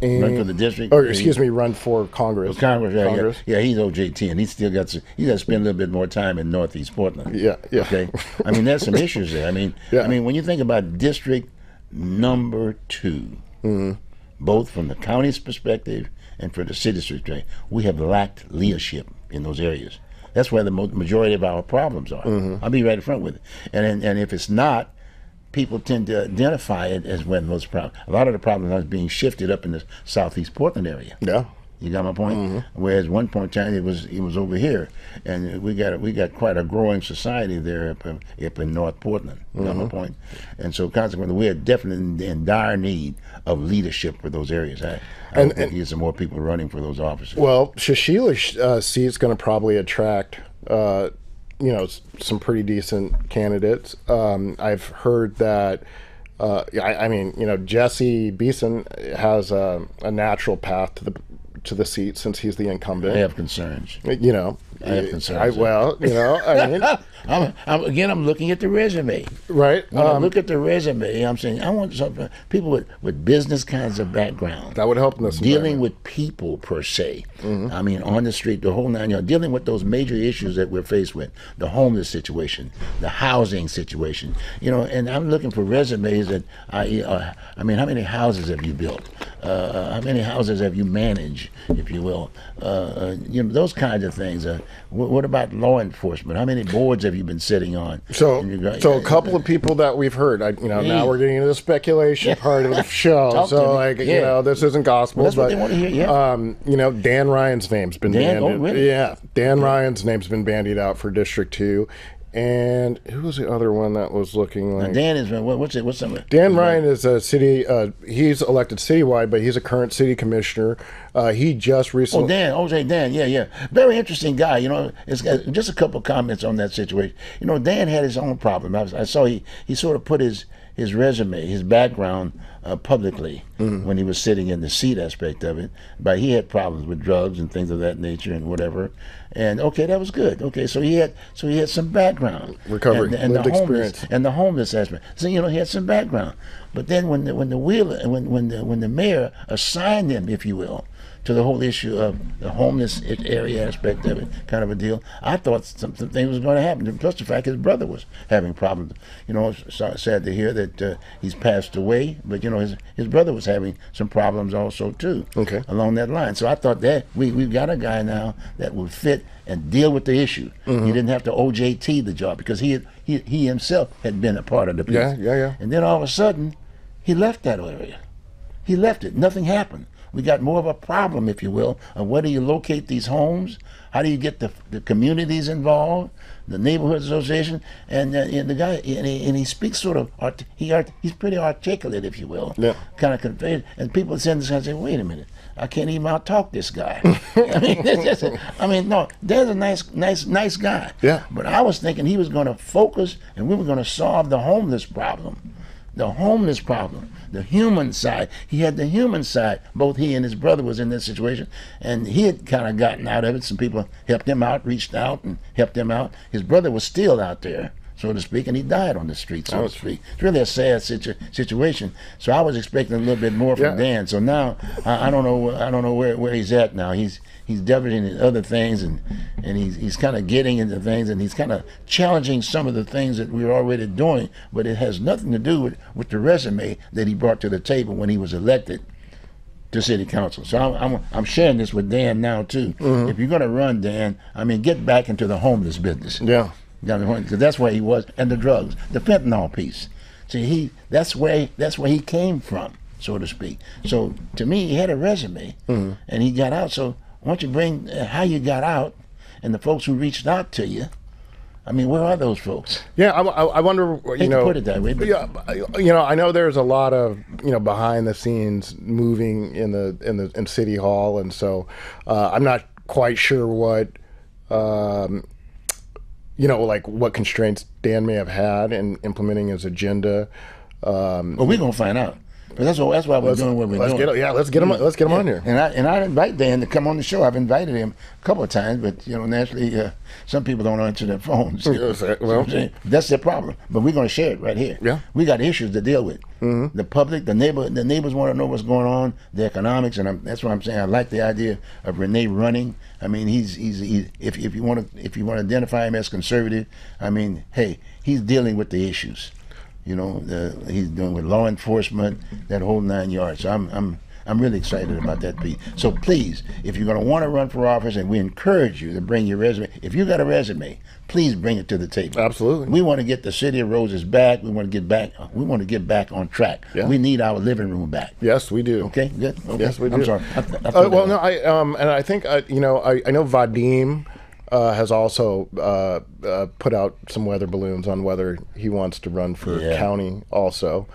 and, Run for the district? Or excuse me, run for Congress. Congress, yeah, Congress. yeah, yeah, he's OJT, and he still got to, he got to spend a little bit more time in Northeast Portland. Yeah, yeah. Okay, I mean, there's some issues there. I mean, Yeah. I mean, when you think about district number 2 Mm-hmm. Both from the county's perspective and for the city's perspective, we have lacked leadership in those areas. That's where the majority of our problems are. Mm-hmm. I'll be right in front with it. And and, and if it's not, people tend to identify it as when those problems. A lot of the problems are being shifted up in the southeast Portland area. Yeah. You got my point. Mm-hmm. Whereas one point in time it was it was over here, and we got we got quite a growing society there up, in- up in North Portland. You got Mm-hmm. my point. And so consequently, we are definitely in, in dire need of leadership for those areas. I, I And- hope we some more people running for those offices. Well, Susheela's uh, seat's going to probably attract, uh, you know, s- some pretty decent candidates. Um, I've heard that. Uh, I, I mean, you know, Jesse Beason has a, a natural path to the to the seat since he's the incumbent. I have concerns. You know, I have concerns. I, well, you know, I mean, I'm, I'm, again, I'm looking at the resume. right? When I Um, look at the resume, I'm saying I want some people with, with business kinds of background. that would help this dealing with people per se. Mm-hmm. I mean, on the street, the whole nine yards, dealing with those major issues that we're faced with, the homeless situation, the housing situation. You know, and I'm looking for resumes that I, uh, I mean, how many houses have you built? Uh, how many houses have you managed, if you will? Uh, uh, you know, those kinds of things. Uh, wh- what about law enforcement? How many boards have you been sitting on? So, got- so a couple of people that we've heard, I, you know, now we're getting into the speculation part of the show. Talk so, like, you know, this isn't gospel, Well, that's what but hear, yeah. um, you know, Dan Ryan's name's been Dan? Oh, really? Yeah, Dan Ryan's name's been bandied out for District Two, and who was the other one that was looking like? Dan is what, what's it? What's some? Dan Ryan is a city. Uh, he's elected citywide, but he's a current city commissioner. Uh, he just recently. Oh, Dan, Jose Dan, yeah, yeah, very interesting guy. You know, it's just a couple comments on that situation. You know, Dan had his own problem. I, was, I saw he he sort of put his his resume, his background uh, publicly when he was sitting in the seat aspect of it. But he had problems with drugs and things of that nature and whatever. And okay, that was good. Okay, so he had so he had some background, Recovery, and, and the lived homeless experience. and the homeless aspect. So you know, he had some background. But then when the when the wheel when when the when the mayor assigned him, if you will, to the whole issue of the homeless area aspect of it, kind of a deal. I thought something thing was going to happen. Plus the fact his brother was having problems. You know, it's sad to hear that uh, he's passed away, but you know his his brother was having some problems also too. Okay. Along that line, so I thought that we we've got a guy now that would fit and deal with the issue. Mm-hmm. He didn't have to OJT the job because he had, he he himself had been a part of the piece. Yeah, yeah, yeah. And then all of a sudden, he left that area. He left it. Nothing happened. We got more of a problem, if you will, of where do you locate these homes? How do you get the, the communities involved, the neighborhood association, and, uh, and the guy, and he, and he speaks sort of, art, he art, he's pretty articulate, if you will, Yeah. kind of conveyed. And people send this guy and say, wait a minute, I can't even out talk this guy. I mean, I mean, no, there's a nice, nice, nice guy. Yeah. But I was thinking he was going to focus, and we were going to solve the homeless problem the homeless problem, the human side. He had the human side. Both he and his brother was in this situation, and he had kind of gotten out of it. Some people helped him out, reached out and helped him out. His brother was still out there, so to speak, and he died on the street, so to oh. speak. It's really a sad situ- situation. So I was expecting a little bit more from Yeah. Dan. So now I, I don't know. I don't know where, where he's at now. He's he's delving into other things, and and he's he's kind of getting into things, and he's kind of challenging some of the things that we're already doing. But it has nothing to do with with the resume that he brought to the table when he was elected to city council. So I'm, I'm, I'm sharing this with Dan now too. Mm-hmm. If you're going to run, Dan, I mean, get back into the homeless business. Yeah. Because that's where he was, and the drugs, the fentanyl piece. See, he that's where that's where he came from, so to speak. So to me, he had a resume, and he got out. So why don't you bring uh, how you got out, and the folks who reached out to you? I mean, where are those folks? Yeah, I, I, I wonder. You Hate know, put it that way, but- yeah, you know, I know there's a lot of you know behind the scenes moving in the in the in City Hall, and so uh, I'm not quite sure what. Um, you know, like what constraints Dan may have had in implementing his agenda. Um, Well, we're gonna find out. But that's what that's why we're doing what we're let's doing. get yeah, let's get him let's get him on here. And I and I invite Dan to come on the show. I've invited him a couple of times, but you know, naturally, uh, some people don't answer their phones. Uh, well- You know what I'm saying? that's their problem. But we're going to share it right here. Yeah. we got issues to deal with. Mm-hmm. The public, the neighbor, the neighbors want to know what's going on, the economics, and I'm, that's why I'm saying I like the idea of Rene running. I mean, he's he's he, if if you want to if you want to identify him as conservative, I mean, hey, he's dealing with the issues. You know, the, he's doing with law enforcement, that whole nine yards. So I'm, I'm, I'm really excited about that piece. So please, if you're going to want to run for office, and we encourage you to bring your resume. If you got a resume, please bring it to the table. Absolutely. We want to get the city of Roses back. We want to get back. We want to get back on track. Yeah. We need our living room back. Yes, we do. Okay, good. Okay. Yes, we do. I'm sorry. I I Uh, well, no, I um, and I think uh, you know, I, I know Vadim uh, has also uh, uh, put out some weather balloons on whether he wants to run for Yeah. county also.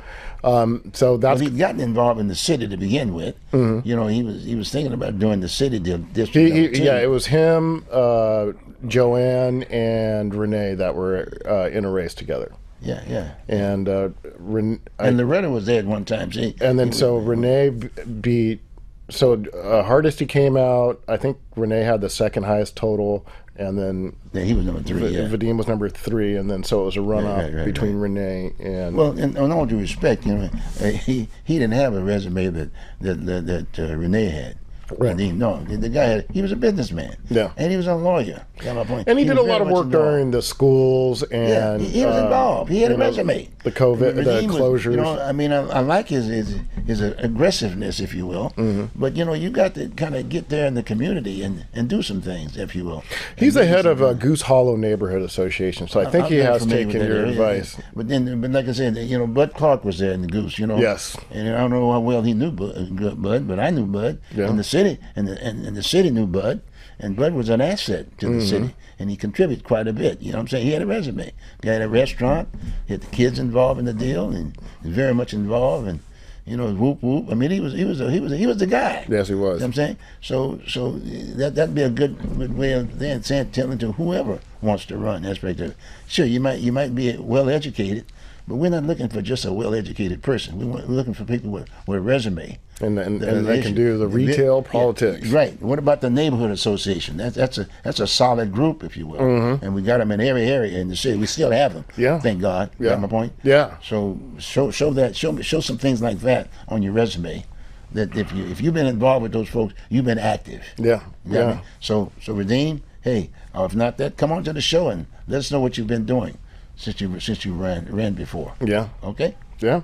Um, so that's Well, he'd gotten involved in the city to begin with. You know, he was he was thinking about doing the city district. he, he, yeah, it was him, uh, JoAnn, and Rene that were uh, in a race together, yeah, yeah. and uh, Ren- And Loretta was there at one time. And then so Rene b- beat. So uh, Hardesty came out. I think Rene had the second highest total, and then Yeah, he was number three. V- Yeah. Vadim was number three, and then so it was a runoff right, right, between Rene and Well, in, in all due respect, you know, uh, he he didn't have a resume that that that, that uh, Rene had. Right. He- no, the, the guy had. He was a businessman. Yeah. And he was a lawyer. Got my point. and he, did a lot of work involved. during the schools Yeah, and he, he was uh, involved. He had a resume. the COVID, the was- closures. you know, I mean, I, I like his, his his aggressiveness, if you will. Mm-hmm. But you know, you got to kind of get there in the community and, and do some things, if you will. He's the head of some- uh, Goose Hollow Neighborhood Association, so I think I'm he has taken your area. advice. But then, but like I said, you know, Bud Clark was there in the Goose, you know. Yes. And I don't know how well he knew Bud, Bud but I knew Bud. Yeah. And the city, and the and, and the city knew Bud, and Bud was an asset to the Mm-hmm. city, and he contributed quite a bit. You know what I'm saying? He had a resume. He had a restaurant. He had the kids involved in the deal, and very much involved, and. You know, whoop whoop. I mean, he was he was a, he was he was the guy. Yes, he was. You know what I'm saying so. So that that'd be a good, good way of then saying telling to whoever wants to run That's right it. Sure, you might you might be well educated, but we're not looking for just a well educated person. We want, we're looking for people with, with a resume. And and, The- and the they can do the the- retail yeah, politics. right. What about the neighborhood association? That's that's a that's a solid group, if you will. And we got them in every area in the city. We still have them. Mm-hmm. Yeah. Thank God. Yeah. Got my point. Yeah. So show show that show me show some things like that on your resume. That if you if you've been involved with those folks, you've been active. Yeah, You yeah. me? So so redeem. Hey, or if not that, come on to the show and let us know what you've been doing since you since you ran ran before. Yeah. Okay. Yeah.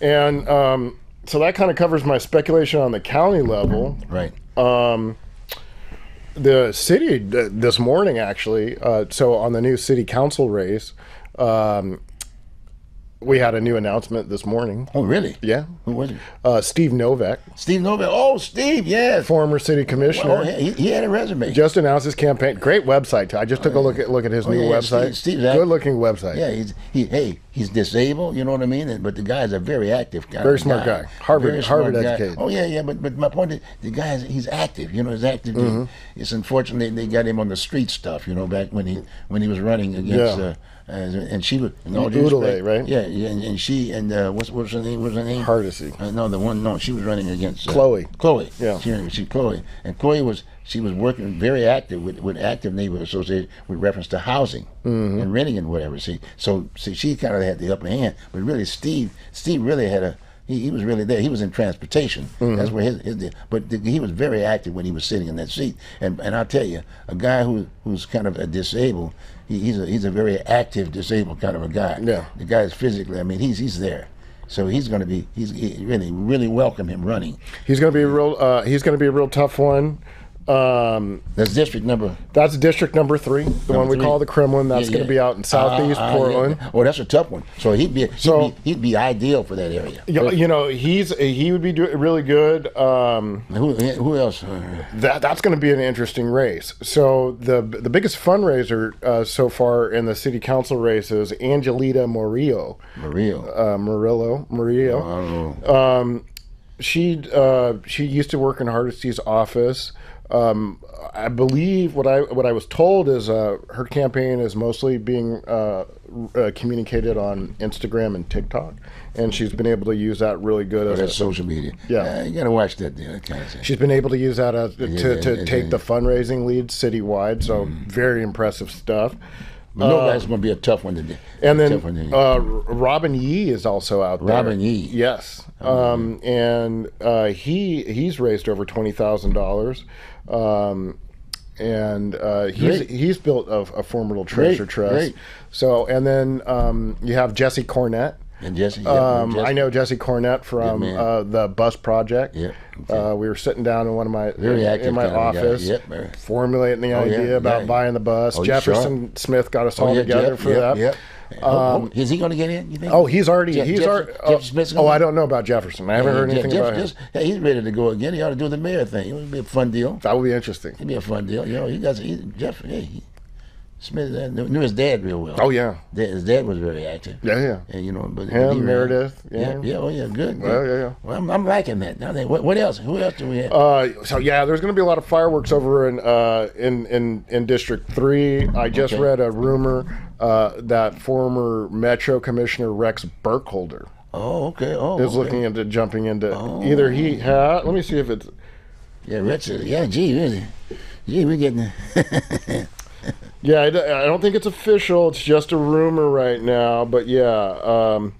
And um, so that kind of covers my speculation on the county level. Right. The city uh, this morning, actually, uh, so on the new city council race, um, we had a new announcement this morning. Oh really? Yeah. Who was it? Uh, Steve Novak, Steve Novak. Oh, Steve. Yes. former city commissioner, Oh, he, he had a resume. just announced his campaign. Great website. I just took a look at look at his Oh, new yeah, website. Steve- Steve's act- Good looking website. Yeah, he's he. Hey, he's disabled. You know what I mean? But the guy's a very active guy. Very smart guy. Harvard- Very Harvard guy. educated. Oh yeah, yeah. But but my point is, the guy is he's active. You know, he's active. Mm-hmm. It's unfortunate they got him on the street stuff. You know, back when he when he was running against. Yeah. Uh, uh, and she was all Eudaly, right? Yeah, yeah, and, and she and uh, what's what's her name? What's her name? Hardesty. Uh, no, the one. No, she was running against uh, Chloe. Chloe. Yeah. She, she Chloe, and Chloe was she was working very active with, with active neighborhood association with reference to housing Mm-hmm. and renting and whatever. See, so see, she kind of had the upper hand, but really Steve Steve really had a. He, he was really there. He was in transportation. Mm-hmm. That's where his, his but the, he was very active when he was sitting in that seat. And and I'll tell you, a guy who who's kind of a disabled, he, he's a he's a very active disabled kind of a guy. Yeah. The guy is physically. I mean, he's he's there. So he's going to be. He's he really really welcome him running. He's going to be a real. Uh, he's going to be a real tough one. Um, That's district number. that's district number three, the one we three. call the Kremlin. That's Yeah, going to be out in southeast ah, yeah. Portland. Oh, that's a tough one. So he'd be he'd, So- be, he'd be ideal for that area. You, you know, he's he would be do, really good. Um, Who who else? Uh, that that's going to be an interesting race. So the the biggest fundraiser uh, so far in the city council race is Angelita Murillo. Maria. Uh, Murillo, Murillo. I don't know. Um, she uh, she used to work in Hardesty's office. Um, I believe what I what I was told is uh, her campaign is mostly being uh, uh, communicated on Instagram and TikTok, and she's been able to use that really good. as that's a, social media. Yeah. Uh, you got to watch that kind of thing. she's been able to use that as, to, yeah, to yeah, take yeah. the fundraising lead citywide. So very impressive stuff. No, that's going to be a tough one to do. And then to uh, Robin Yee is also out there. Robin Yee. yes, um, and uh, he he's raised over twenty thousand dollars, um, and uh, he's Great. he's built a, a formidable treasure Great, trust. great. So, and then um, you have Jesse Cornett. and Jesse. Yeah, Um, Jesse. I know Jesse Cornett from uh, the Bus Project. Yep, okay. Uh, we were sitting down in one of my Very in, active in my of office, Yep, formulating the Oh, yeah, idea about yeah. buying the bus. Oh, Jefferson Smith got us all Oh, yeah, together Jeff, for yep, that. Yep. Oh, oh, is he going to get in? You think? Oh, he's already Jeff- he's Jeff- already. Jeff oh, oh, I don't know about Jefferson. I haven't heard anything Jeff- about him. he's ready to go again. He ought to do the mayor thing. It would be a fun deal. That would be interesting. It'd be a fun deal. You know, he got he, Jeff. Hey, he, Smith uh, knew, his dad real well. Oh yeah, Dad- his dad was very active. yeah, yeah. And, you know, but Him, he- Meredith, Yeah. yeah. yeah, Oh yeah, good. Well, yeah, yeah. Well, I'm, I'm liking that. Now what, what else? Who else do we have? Uh, so yeah, there's going to be a lot of fireworks over in uh, in, in in District Three. I just Okay. read a rumor uh, that former Metro Commissioner Rex Burkholder oh, okay. Oh, is okay. looking into jumping into either he. Ha, let me see if it's. Yeah, uh, Yeah, gee, really. Gee, we're getting. Yeah, I don't think it's official. It's just a rumor right now. But yeah, um,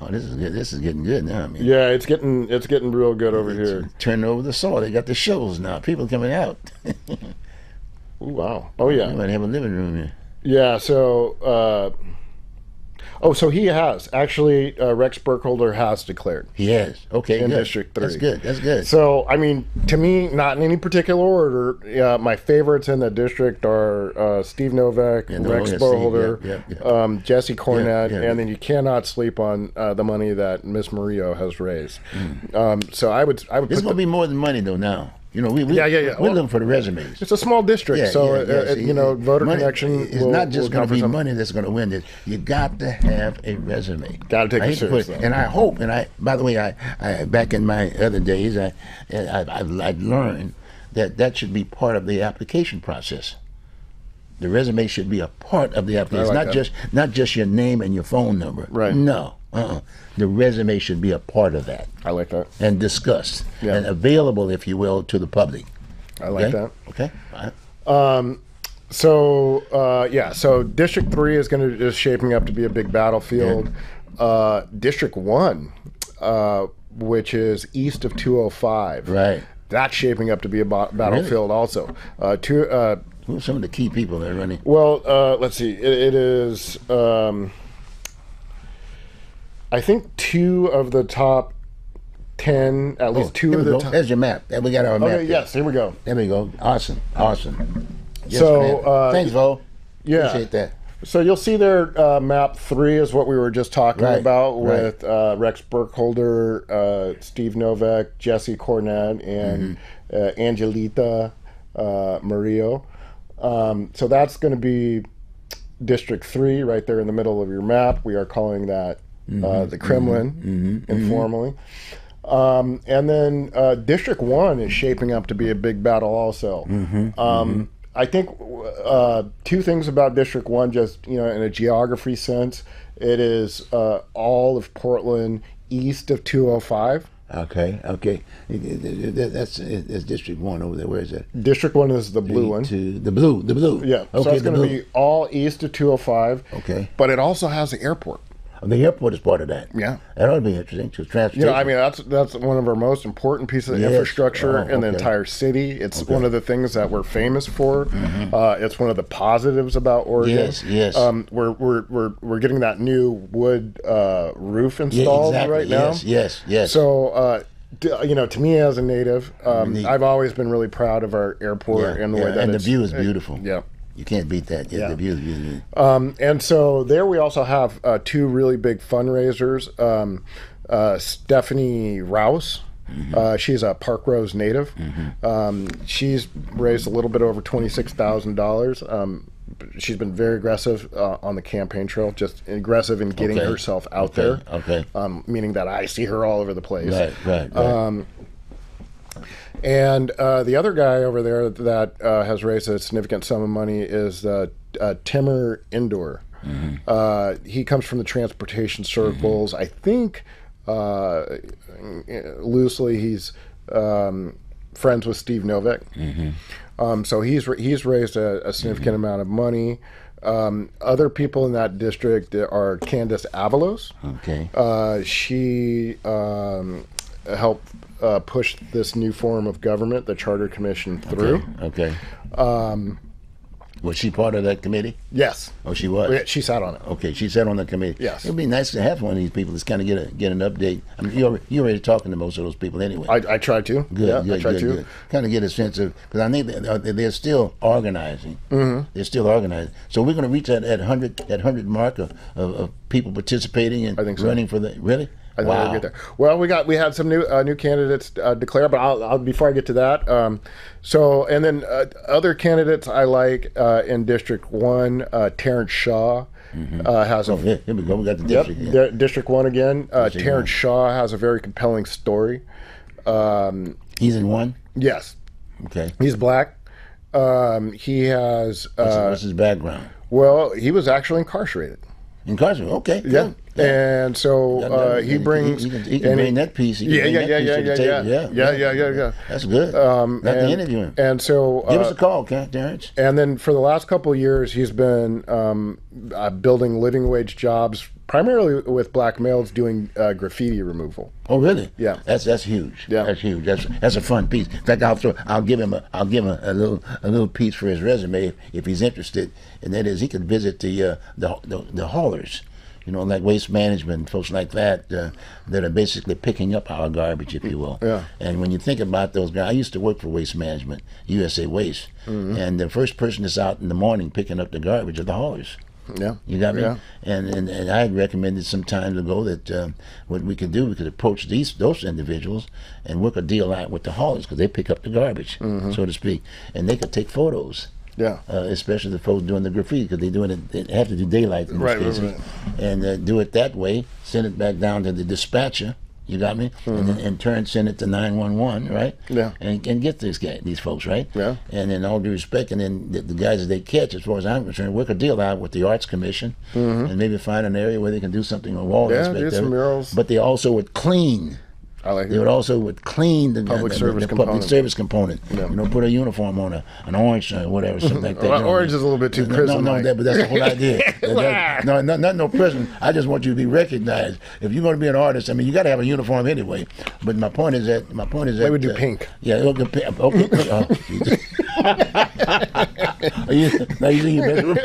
Oh, this is good. This is getting good now. I mean, yeah, it's getting it's getting real good over here. turning over the soil. They got the shovels now. People coming out. Ooh, wow. Oh yeah. You might have a living room here. Yeah. So, uh, oh, so he has actually. Uh, Rex Burkholder has declared. He has. Okay, In good. District That's good. That's good. So, I mean, to me, not in any particular order. Yeah, my favorites in the district are uh, Steve Novak, Yeah, Rex Burkholder, yeah, yeah, um, Jesse Cornett, and then you cannot sleep on uh, the money that Miss Murillo has raised. Um, so I would, I would Mm. Gonna the, be more than money though. Now, you know, we, we Yeah, yeah, yeah. We're Well- looking for the resumes. it's a small district, so uh, uh, See, you know, voter money- connection. It's will, not just going to be some- money that's going to win this. You got to have a resume. Take I it hate to serious, though. And I hope, and I, by the way, I, I back in my other days, I, I, I've, I've learned that that should be part of the application process. The resume should be a part of the application, like not that. just not just your name and your phone number. Right. No. Uh-uh. The resume should be a part of that I like that. and discussed Yeah. and available, if you will, to the public. I like okay? that. Okay. All right. So uh, yeah, so District Three is going to is shaping up to be a big battlefield. Uh, District One, uh, which is east of 205, Right. That's shaping up to be a ba- battlefield also. Uh, two, uh, Who are some of the key people there are running? well, uh, let's see. It, it is, um, I think, two of the top ten. At least two of the go. top. There's your map. There we got our map. Okay, there. yes, here we go. There we go. Awesome. Awesome. Yes, So, uh, thanks, Vo. yeah. Appreciate that. So you'll see there, uh, map three is what we were just talking Right, about right. with uh, Rex Burkholder, uh, Steve Novak, Jesse Cornett, and Mm-hmm. uh, Angelita uh, Murillo. Um, so that's going to be District Three, right there in the middle of your map. We are calling that Mm-hmm. uh, the Kremlin informally. Um, and then uh, District One is shaping up to be a big battle, also. Mm-hmm, Um, I think uh, two things about District One, just you know, in a geography sense, it is uh, all of Portland east of 205. Okay. Okay. It- That's District One over there. Where is that? District One is the blue one. To the blue. The blue. Yeah, okay, so it's going to be all east of 205. Okay. But it also has the airport. The airport is part of that. Yeah. That ought to be interesting. To transportation. You know, I mean, that's that's one of our most important pieces of Yes. infrastructure Oh, in the entire city. It's one of the things that we're famous for. Uh, it's one of the positives about Oregon. Yes, yes. Um, we're, we're we're we're getting that new wood uh, roof Yeah, installed exactly. right now. Yes. Yes. Yes. So, uh, you know, to me as a native, um. I've always been really proud of our airport Yeah, and the yeah, way that and the view is beautiful. Yeah. You can't beat that. Yeah, Yeah. the view is beautiful. Um, and so there we also have uh, two really big fundraisers. Um, uh, Stephanie Routh, uh, she's a Parkrose native. Um, she's raised a little bit over twenty six thousand dollars. Um, she's been very aggressive uh, on the campaign trail, just aggressive in getting Okay. herself out Okay, there. okay. Um, meaning that I see her all over the place. Right. Right. right. And uh, the other guy over there that uh, has raised a significant sum of money is uh, uh, Timur Ender. Uh, he comes from the transportation circles. I think uh, loosely he's um, friends with Steve Novak. Um, so he's he's raised a, a significant amount of money. Um, other people in that district are Candace Avalos. okay. Uh, she um, helped uh, push this new form of government, the Charter Commission, through. Okay. Um, was she part of that committee? Yes, Oh, she was. Yeah, she sat on it. Okay, she sat on the committee. Yes. it'd be nice to have one of these people that's kind of get a get an update. I mean, you're you're already talking to most of those people anyway. I, I tried to. Good, yeah, good, I tried good, to. good. Kind of get a sense of because I think they're, they're still organizing. Mm-hmm. They're still organizing. So we're going to reach that at hundred that hundred mark of, of, of people participating and I think so. running for the really. I think wow. we'll get there. Well, we got we had some new uh, new candidates uh, declare, but I'll, I'll before I get to that. Um, so and then uh, other candidates I like uh, in District One, uh, Terrence Shaw uh, has a Oh, here, here we go. We got the district. here. Di- District One again. Uh, District Terrence one. Shaw has a very compelling story. Um, He's in one. yes, Okay. he's black. Um, he has uh, what's his background? well, he was actually incarcerated. Incarcerated. Okay. Yeah. And so uh, he brings He, can, he can and bring that piece. He can yeah, bring yeah, that yeah, piece yeah, to the yeah, table. yeah, yeah, yeah, yeah, yeah. That's good. Um, to and- interview him. And so Give uh, us a call, Terrence. and then for the last couple of years, he's been um, uh, building living wage jobs, primarily with black males doing uh, graffiti removal. Oh, really? Yeah. That's that's huge. Yeah. That's huge. That's that's a fun piece. In fact, I'll throw, I'll give him a I'll give him a, little a little piece for his resume if, if he's interested, and that is he could visit the uh, the, the the haulers. You know, like waste management, folks like that, uh, that are basically picking up our garbage, if you will. Yeah. And when you think about those guys, I used to work for Waste Management, USA Waste, Mm-hmm. and the first person that's out in the morning picking up the garbage are the haulers. Yeah, You got me? Yeah. And, and and I had recommended some time ago that um, what we could do, we could approach these those individuals and work a deal out with the haulers because they pick up the garbage, Mm-hmm. so to speak, and they could take photos. Yeah. Uh, especially the folks doing the graffiti because they're doing it. They have to do daylight in Right, right, cases, right. and uh, do it that way. Send it back down to the dispatcher. You got me, and then in turn send it to nine one one, right? Mm-hmm. Yeah. and, and get these guys, these folks, right? Yeah. And in all due respect, and then the, the guys that they catch, as far as I'm concerned, work a deal out with the Arts Commission, and maybe find an area where they can do something on wall Mm-hmm. Yeah, do some murals. But they also would clean. I like They it. would also would clean the Public the, service the component. public service component. Yeah. You know, put a uniform on a an orange or whatever, something like that. Well, orange is a little bit too No, no. No, that, but that's the whole idea. That- that- no, not, not no prison. I just want you to be recognized. If you're going to be an artist, I mean, you got to have a uniform anyway. But my point is that my point is that They would do uh, pink. Yeah, okay. pink. okay. Jesus. Are you, now you think you mess with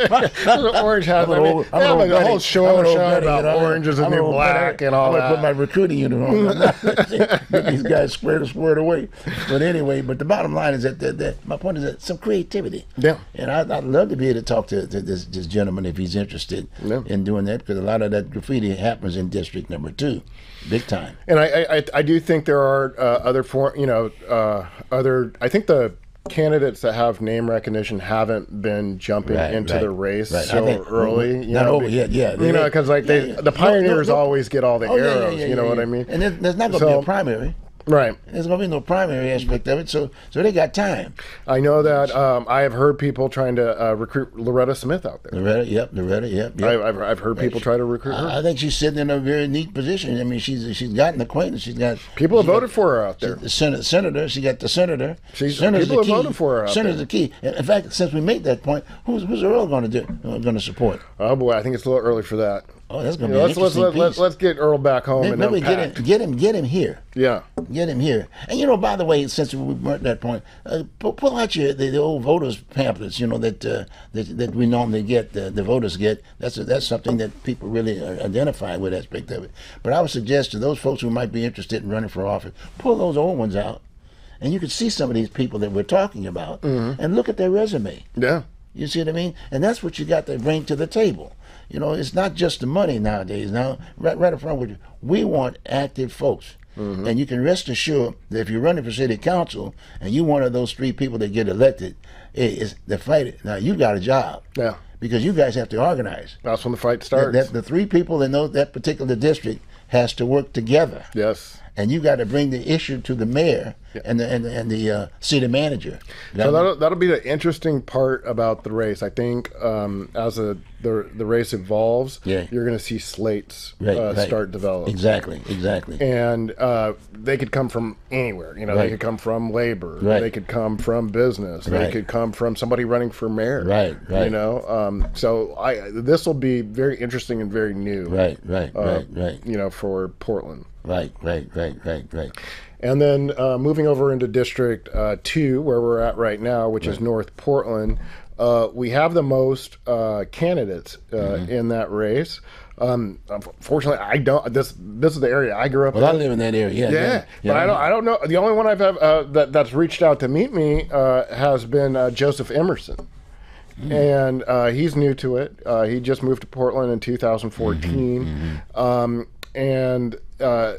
The orange hat. I'm I an mean, old- I'm yeah, an like a whole show I'm an and show buddy, about you know? orange is the new black buddy. and all I'm gonna put my recruiting uniform on. Get these guys squared squared away. But anyway, but the bottom line is that, that, that my point is that some creativity. Yeah. And I'd, I'd love to be able to talk to, to this, this gentleman if he's interested Yeah. in doing that because a lot of that graffiti happens in District Number Two, big time. And I, I, I- I do think there are uh, other form, you know, uh, other. I think the candidates that have name recognition haven't been jumping Right, into right, the race right. So think- early. You not know, over yet, yeah. You know, because like they, yeah, yeah. the pioneers no, no. always get all the Oh, yeah, yeah, arrows. yeah, you know yeah, what. I mean? And there's, there's not going to be a primary. Right. There's going to be no primary aspect of it, so so they got time. I know that um, I have heard people trying to uh, recruit Loretta Smith out there. Loretta, yep, Loretta, yep, yep. I, I've, I've heard people try to recruit her. I, I think she's sitting in a very neat position. I mean, she's she's got an acquaintance. She's got People have she's got- voted for her out there. The senator, senator, she got the senator. She's- Senator's people the have key. voted for her out Senator's there. the key. In fact, since we made that point, who's who's Earl going to do? Going to support? Oh boy, I think it's a little early for that. Oh, that's gonna know, be let's let's interesting let, let's piece. let's get Earl back home and get him, get him, get him here. Yeah. Get him here. And you know, by the way, since we weren't at that point, uh, pull, pull out your the, the old voters pamphlets. You know that uh, that, that we normally get, the, the voters get. That's that's something that people really uh, identify with aspect of it. But I would suggest to those folks who might be interested in running for office, pull those old ones out, and you can see some of these people that we're talking about, and look at their resume. Yeah. You see what I mean? And that's what you got to bring to the table. You know, it's not just the money nowadays. Now, right, right up front with you, we want active folks. Mm-hmm. And you can rest assured that if you're running for city council and you're one of those three people that get elected, it, it's the fight. Now you got a job Yeah. because you guys have to organize. That's when the fight That, starts. that the three people in those, that particular district has to work together, yes. And you got to bring the issue to the mayor and the and, the- and the uh, city manager. So that'll, that'll be the interesting part about the race. I think um, as a, the the race evolves, Yeah. you're going to see slates Right, uh, right. start developing. exactly, exactly. And uh, they could come from anywhere. You know, Right. they could come from labor. Right. They could come from business. They could come from somebody running for mayor. Right, right. You know, um, so I this will be very interesting and very new. Right, right, uh, right, right. You know, for Portland. Right, right, right, right, right. And then uh, moving over into District uh, 2, where we're at right now, which is North Portland, uh, we have the most uh, candidates uh, Mm-hmm. in that race. Um, unfortunately, I don't. This this is the area I grew up Well, I live in that area. Yeah, Yeah, but I don't. I don't know. The only one I've have, uh, that that's reached out to meet me uh, has been uh, Joseph Emerson, Hmm. and uh, he's new to it. Uh, he just moved to Portland in 2014, Mm-hmm, Um, and uh,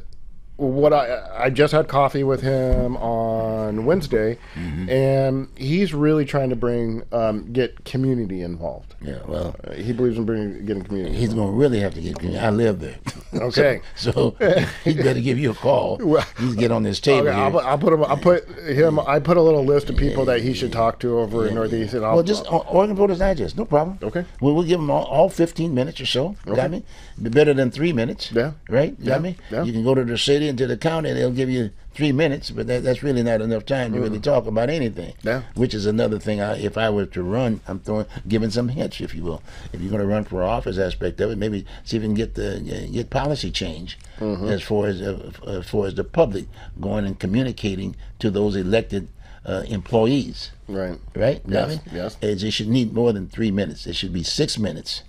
what I I just had coffee with him on Wednesday, Mm-hmm. and he's really trying to bring um, get community involved. Yeah, well, Uh, he believes in bringing getting community. he's going to really have to get. Community. I live there. Okay. so, so he better give you a call. Well- He's get on this table. Okay. I'll, put- I'll put him. I'll put him. I put a little list of people that he should talk to over in Northeast. And I'll, Well, just O- Oregon Voters Digest, no problem. Okay. Well, we'll give them all, all 15 minutes or so. Got me? Be better than three minutes. Yeah. Right? Got Yeah. me? Yeah. You can go to the city and to the county, they'll give you three minutes, but that, that's really not enough time to really talk about anything. Mm-hmm. Yeah. Which is another thing. I, if I were to run, I'm throwing, giving some hints, if you will. If you're going to run for office aspect of it, maybe see if you can get the get policy change Mm-hmm. as far as uh, as far as the public going and communicating to those elected uh, employees right. right? Yes, me? yes. It, it should need more than three minutes. It should be six minutes,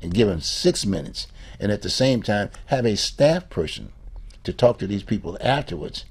and give them six minutes, and at the same time have a staff person to talk to these people afterwards,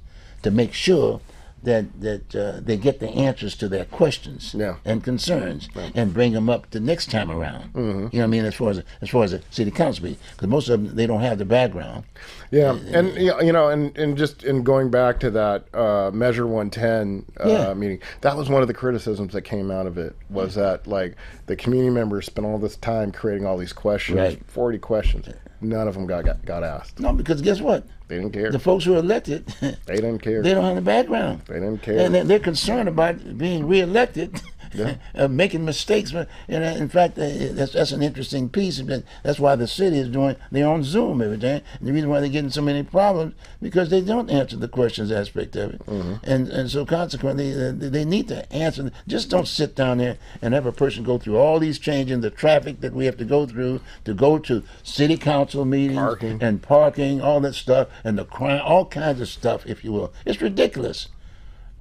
to make sure that that uh, they get the answers to their questions Yeah. and concerns, and bring them up the next time around. Mm-hmm. You know what I mean? As far as as far as the city council, because most of them they don't have the background. Yeah, and you know- you know, and, and just in going back to that uh, Measure 110 uh, Yeah. meeting, that was one of the criticisms that came out of it was that like the community members spent all this time creating all these questions, Right. 40 questions, none of them got got, got asked. No, because guess what? They didn't care. The folks who are elected, They didn't care. they don't have the background. They didn't care. and they're, they're concerned about being reelected, Yeah. uh, making mistakes. And uh, in fact, uh, that's that's an interesting piece. That's why the city is doing they're on Zoom every day. And the reason why they're getting so many problems because they don't answer the questions aspect of it, Mm-hmm. and and so consequently uh, they need to answer. Just don't sit down there and have a person go through all these changes, the traffic that we have to go through to go to city council meetings Parking. and parking, all that stuff, and the crime, all kinds of stuff, if you will. It's ridiculous.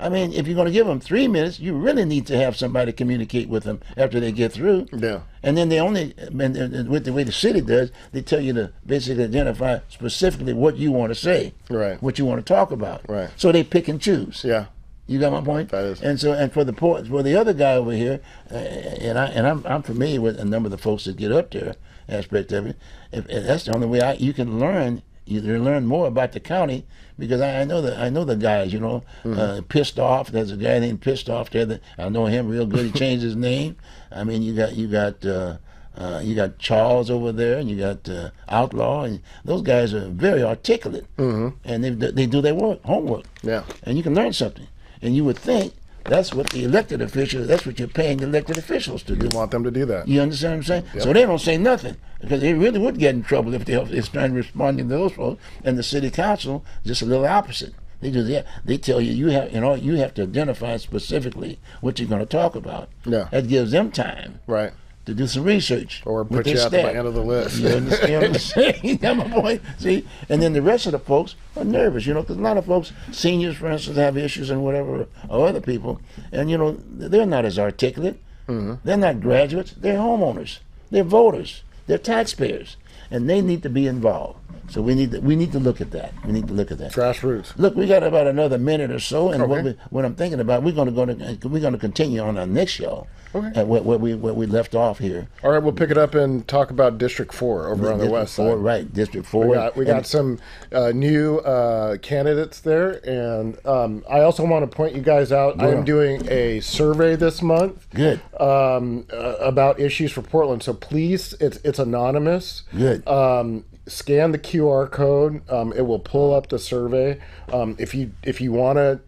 I mean, if you're going to give them three minutes, you really need to have somebody communicate with them after they get through. Yeah. And then they only, and, with the way the city does, they tell you to basically identify specifically what you want to say, Right. What you want to talk about, Right. So they pick and choose. yeah, You got my point. That is. And so, and for the for the other guy over here, uh, and I and I'm I'm familiar with a number of the folks that get up there aspect of it. If, if that's the only way I, you can learn. You learn more about the county because I, I know the I know the guys. You know, Mm-hmm. uh, pissed off. There's a guy named pissed off there. That I know him real good. He changed his name. I mean, you got you got. Uh, uh, you got Charles over there, and you got uh, Outlaw, and those guys are very articulate, mm-hmm. and they they do their work, homework Yeah. and you can learn something. And you would think that's what the elected officials, that's what you're paying the elected officials to do. you want them to do that. You understand what I'm saying? So they don't say nothing because they really would get in trouble if they if trying to respond to those folks. And the city council just a little opposite. They do that. they tell you you have you know you have to identify specifically what you're going to talk about. Yeah. That gives them time Right. To do some research. Or put you at the end of the list. You understand what I'm saying? My point? See? And then the rest of the folks are nervous, you know, because a lot of folks, seniors, for instance, have issues and whatever, or other people, and, you know, they're not as articulate. Mm-hmm. They're not graduates. They're homeowners. They're voters. They're taxpayers. And they need to be involved. So we need to, we need to look at that. We need to look at that. Grassroots. Look, we got about another minute or so, and what, we, what I'm thinking about, we're going to go to we're going to continue on our next show, Okay. at where, where we where we left off here. All right, we'll pick it up and talk about District Four over on the west four, side. right? District four. We got we got some uh, new uh, candidates there, and um, I also want to point you guys out. I'm doing a survey this month. Good. Um, uh, about issues for Portland. So please, it's it's anonymous. Good. Um, scan the QR code. Um, it will pull up the survey. Um, if you if you want to.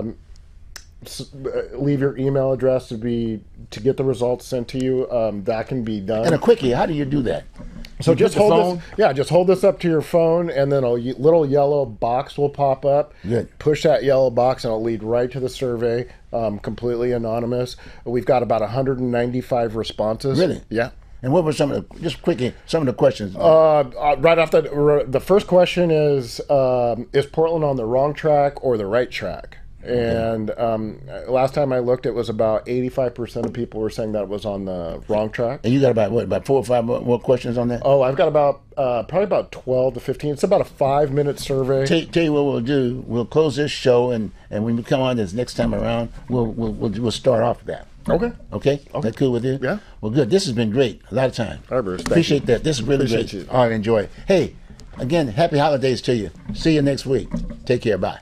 Um, uh, leave your email address to be to get the results sent to you. Um, that can be done. and a quickie. How do you do that? So You just hold phone- this, yeah, just hold this up to your phone, and then a little yellow box will pop up. Good. Push that yellow box, and it'll lead right to the survey, um, completely anonymous. We've got about 195 responses. Really? Yeah. And what were some of the just quickly some of the questions? Uh, uh, right off the the first question is um, is Portland on the wrong track or the right track? And um, last time I looked, it was about 85% of people were saying that it was on the wrong track. and you got about what about four or five more, questions on that? Oh, I've got about uh, probably about 12 to 15. It's about a five minute survey. Tell, tell you what we'll do. We'll close this show, and, and when we come on this next time around, we'll we'll we'll, we'll start off with that. Okay. Okay? That cool with you? Yeah. Well, good. This has been great. A lot of time. All right, Bruce. Appreciate that. This is really Appreciate great. you. All right, enjoy. Hey, again, happy holidays to you. See you next week. Take care. Bye.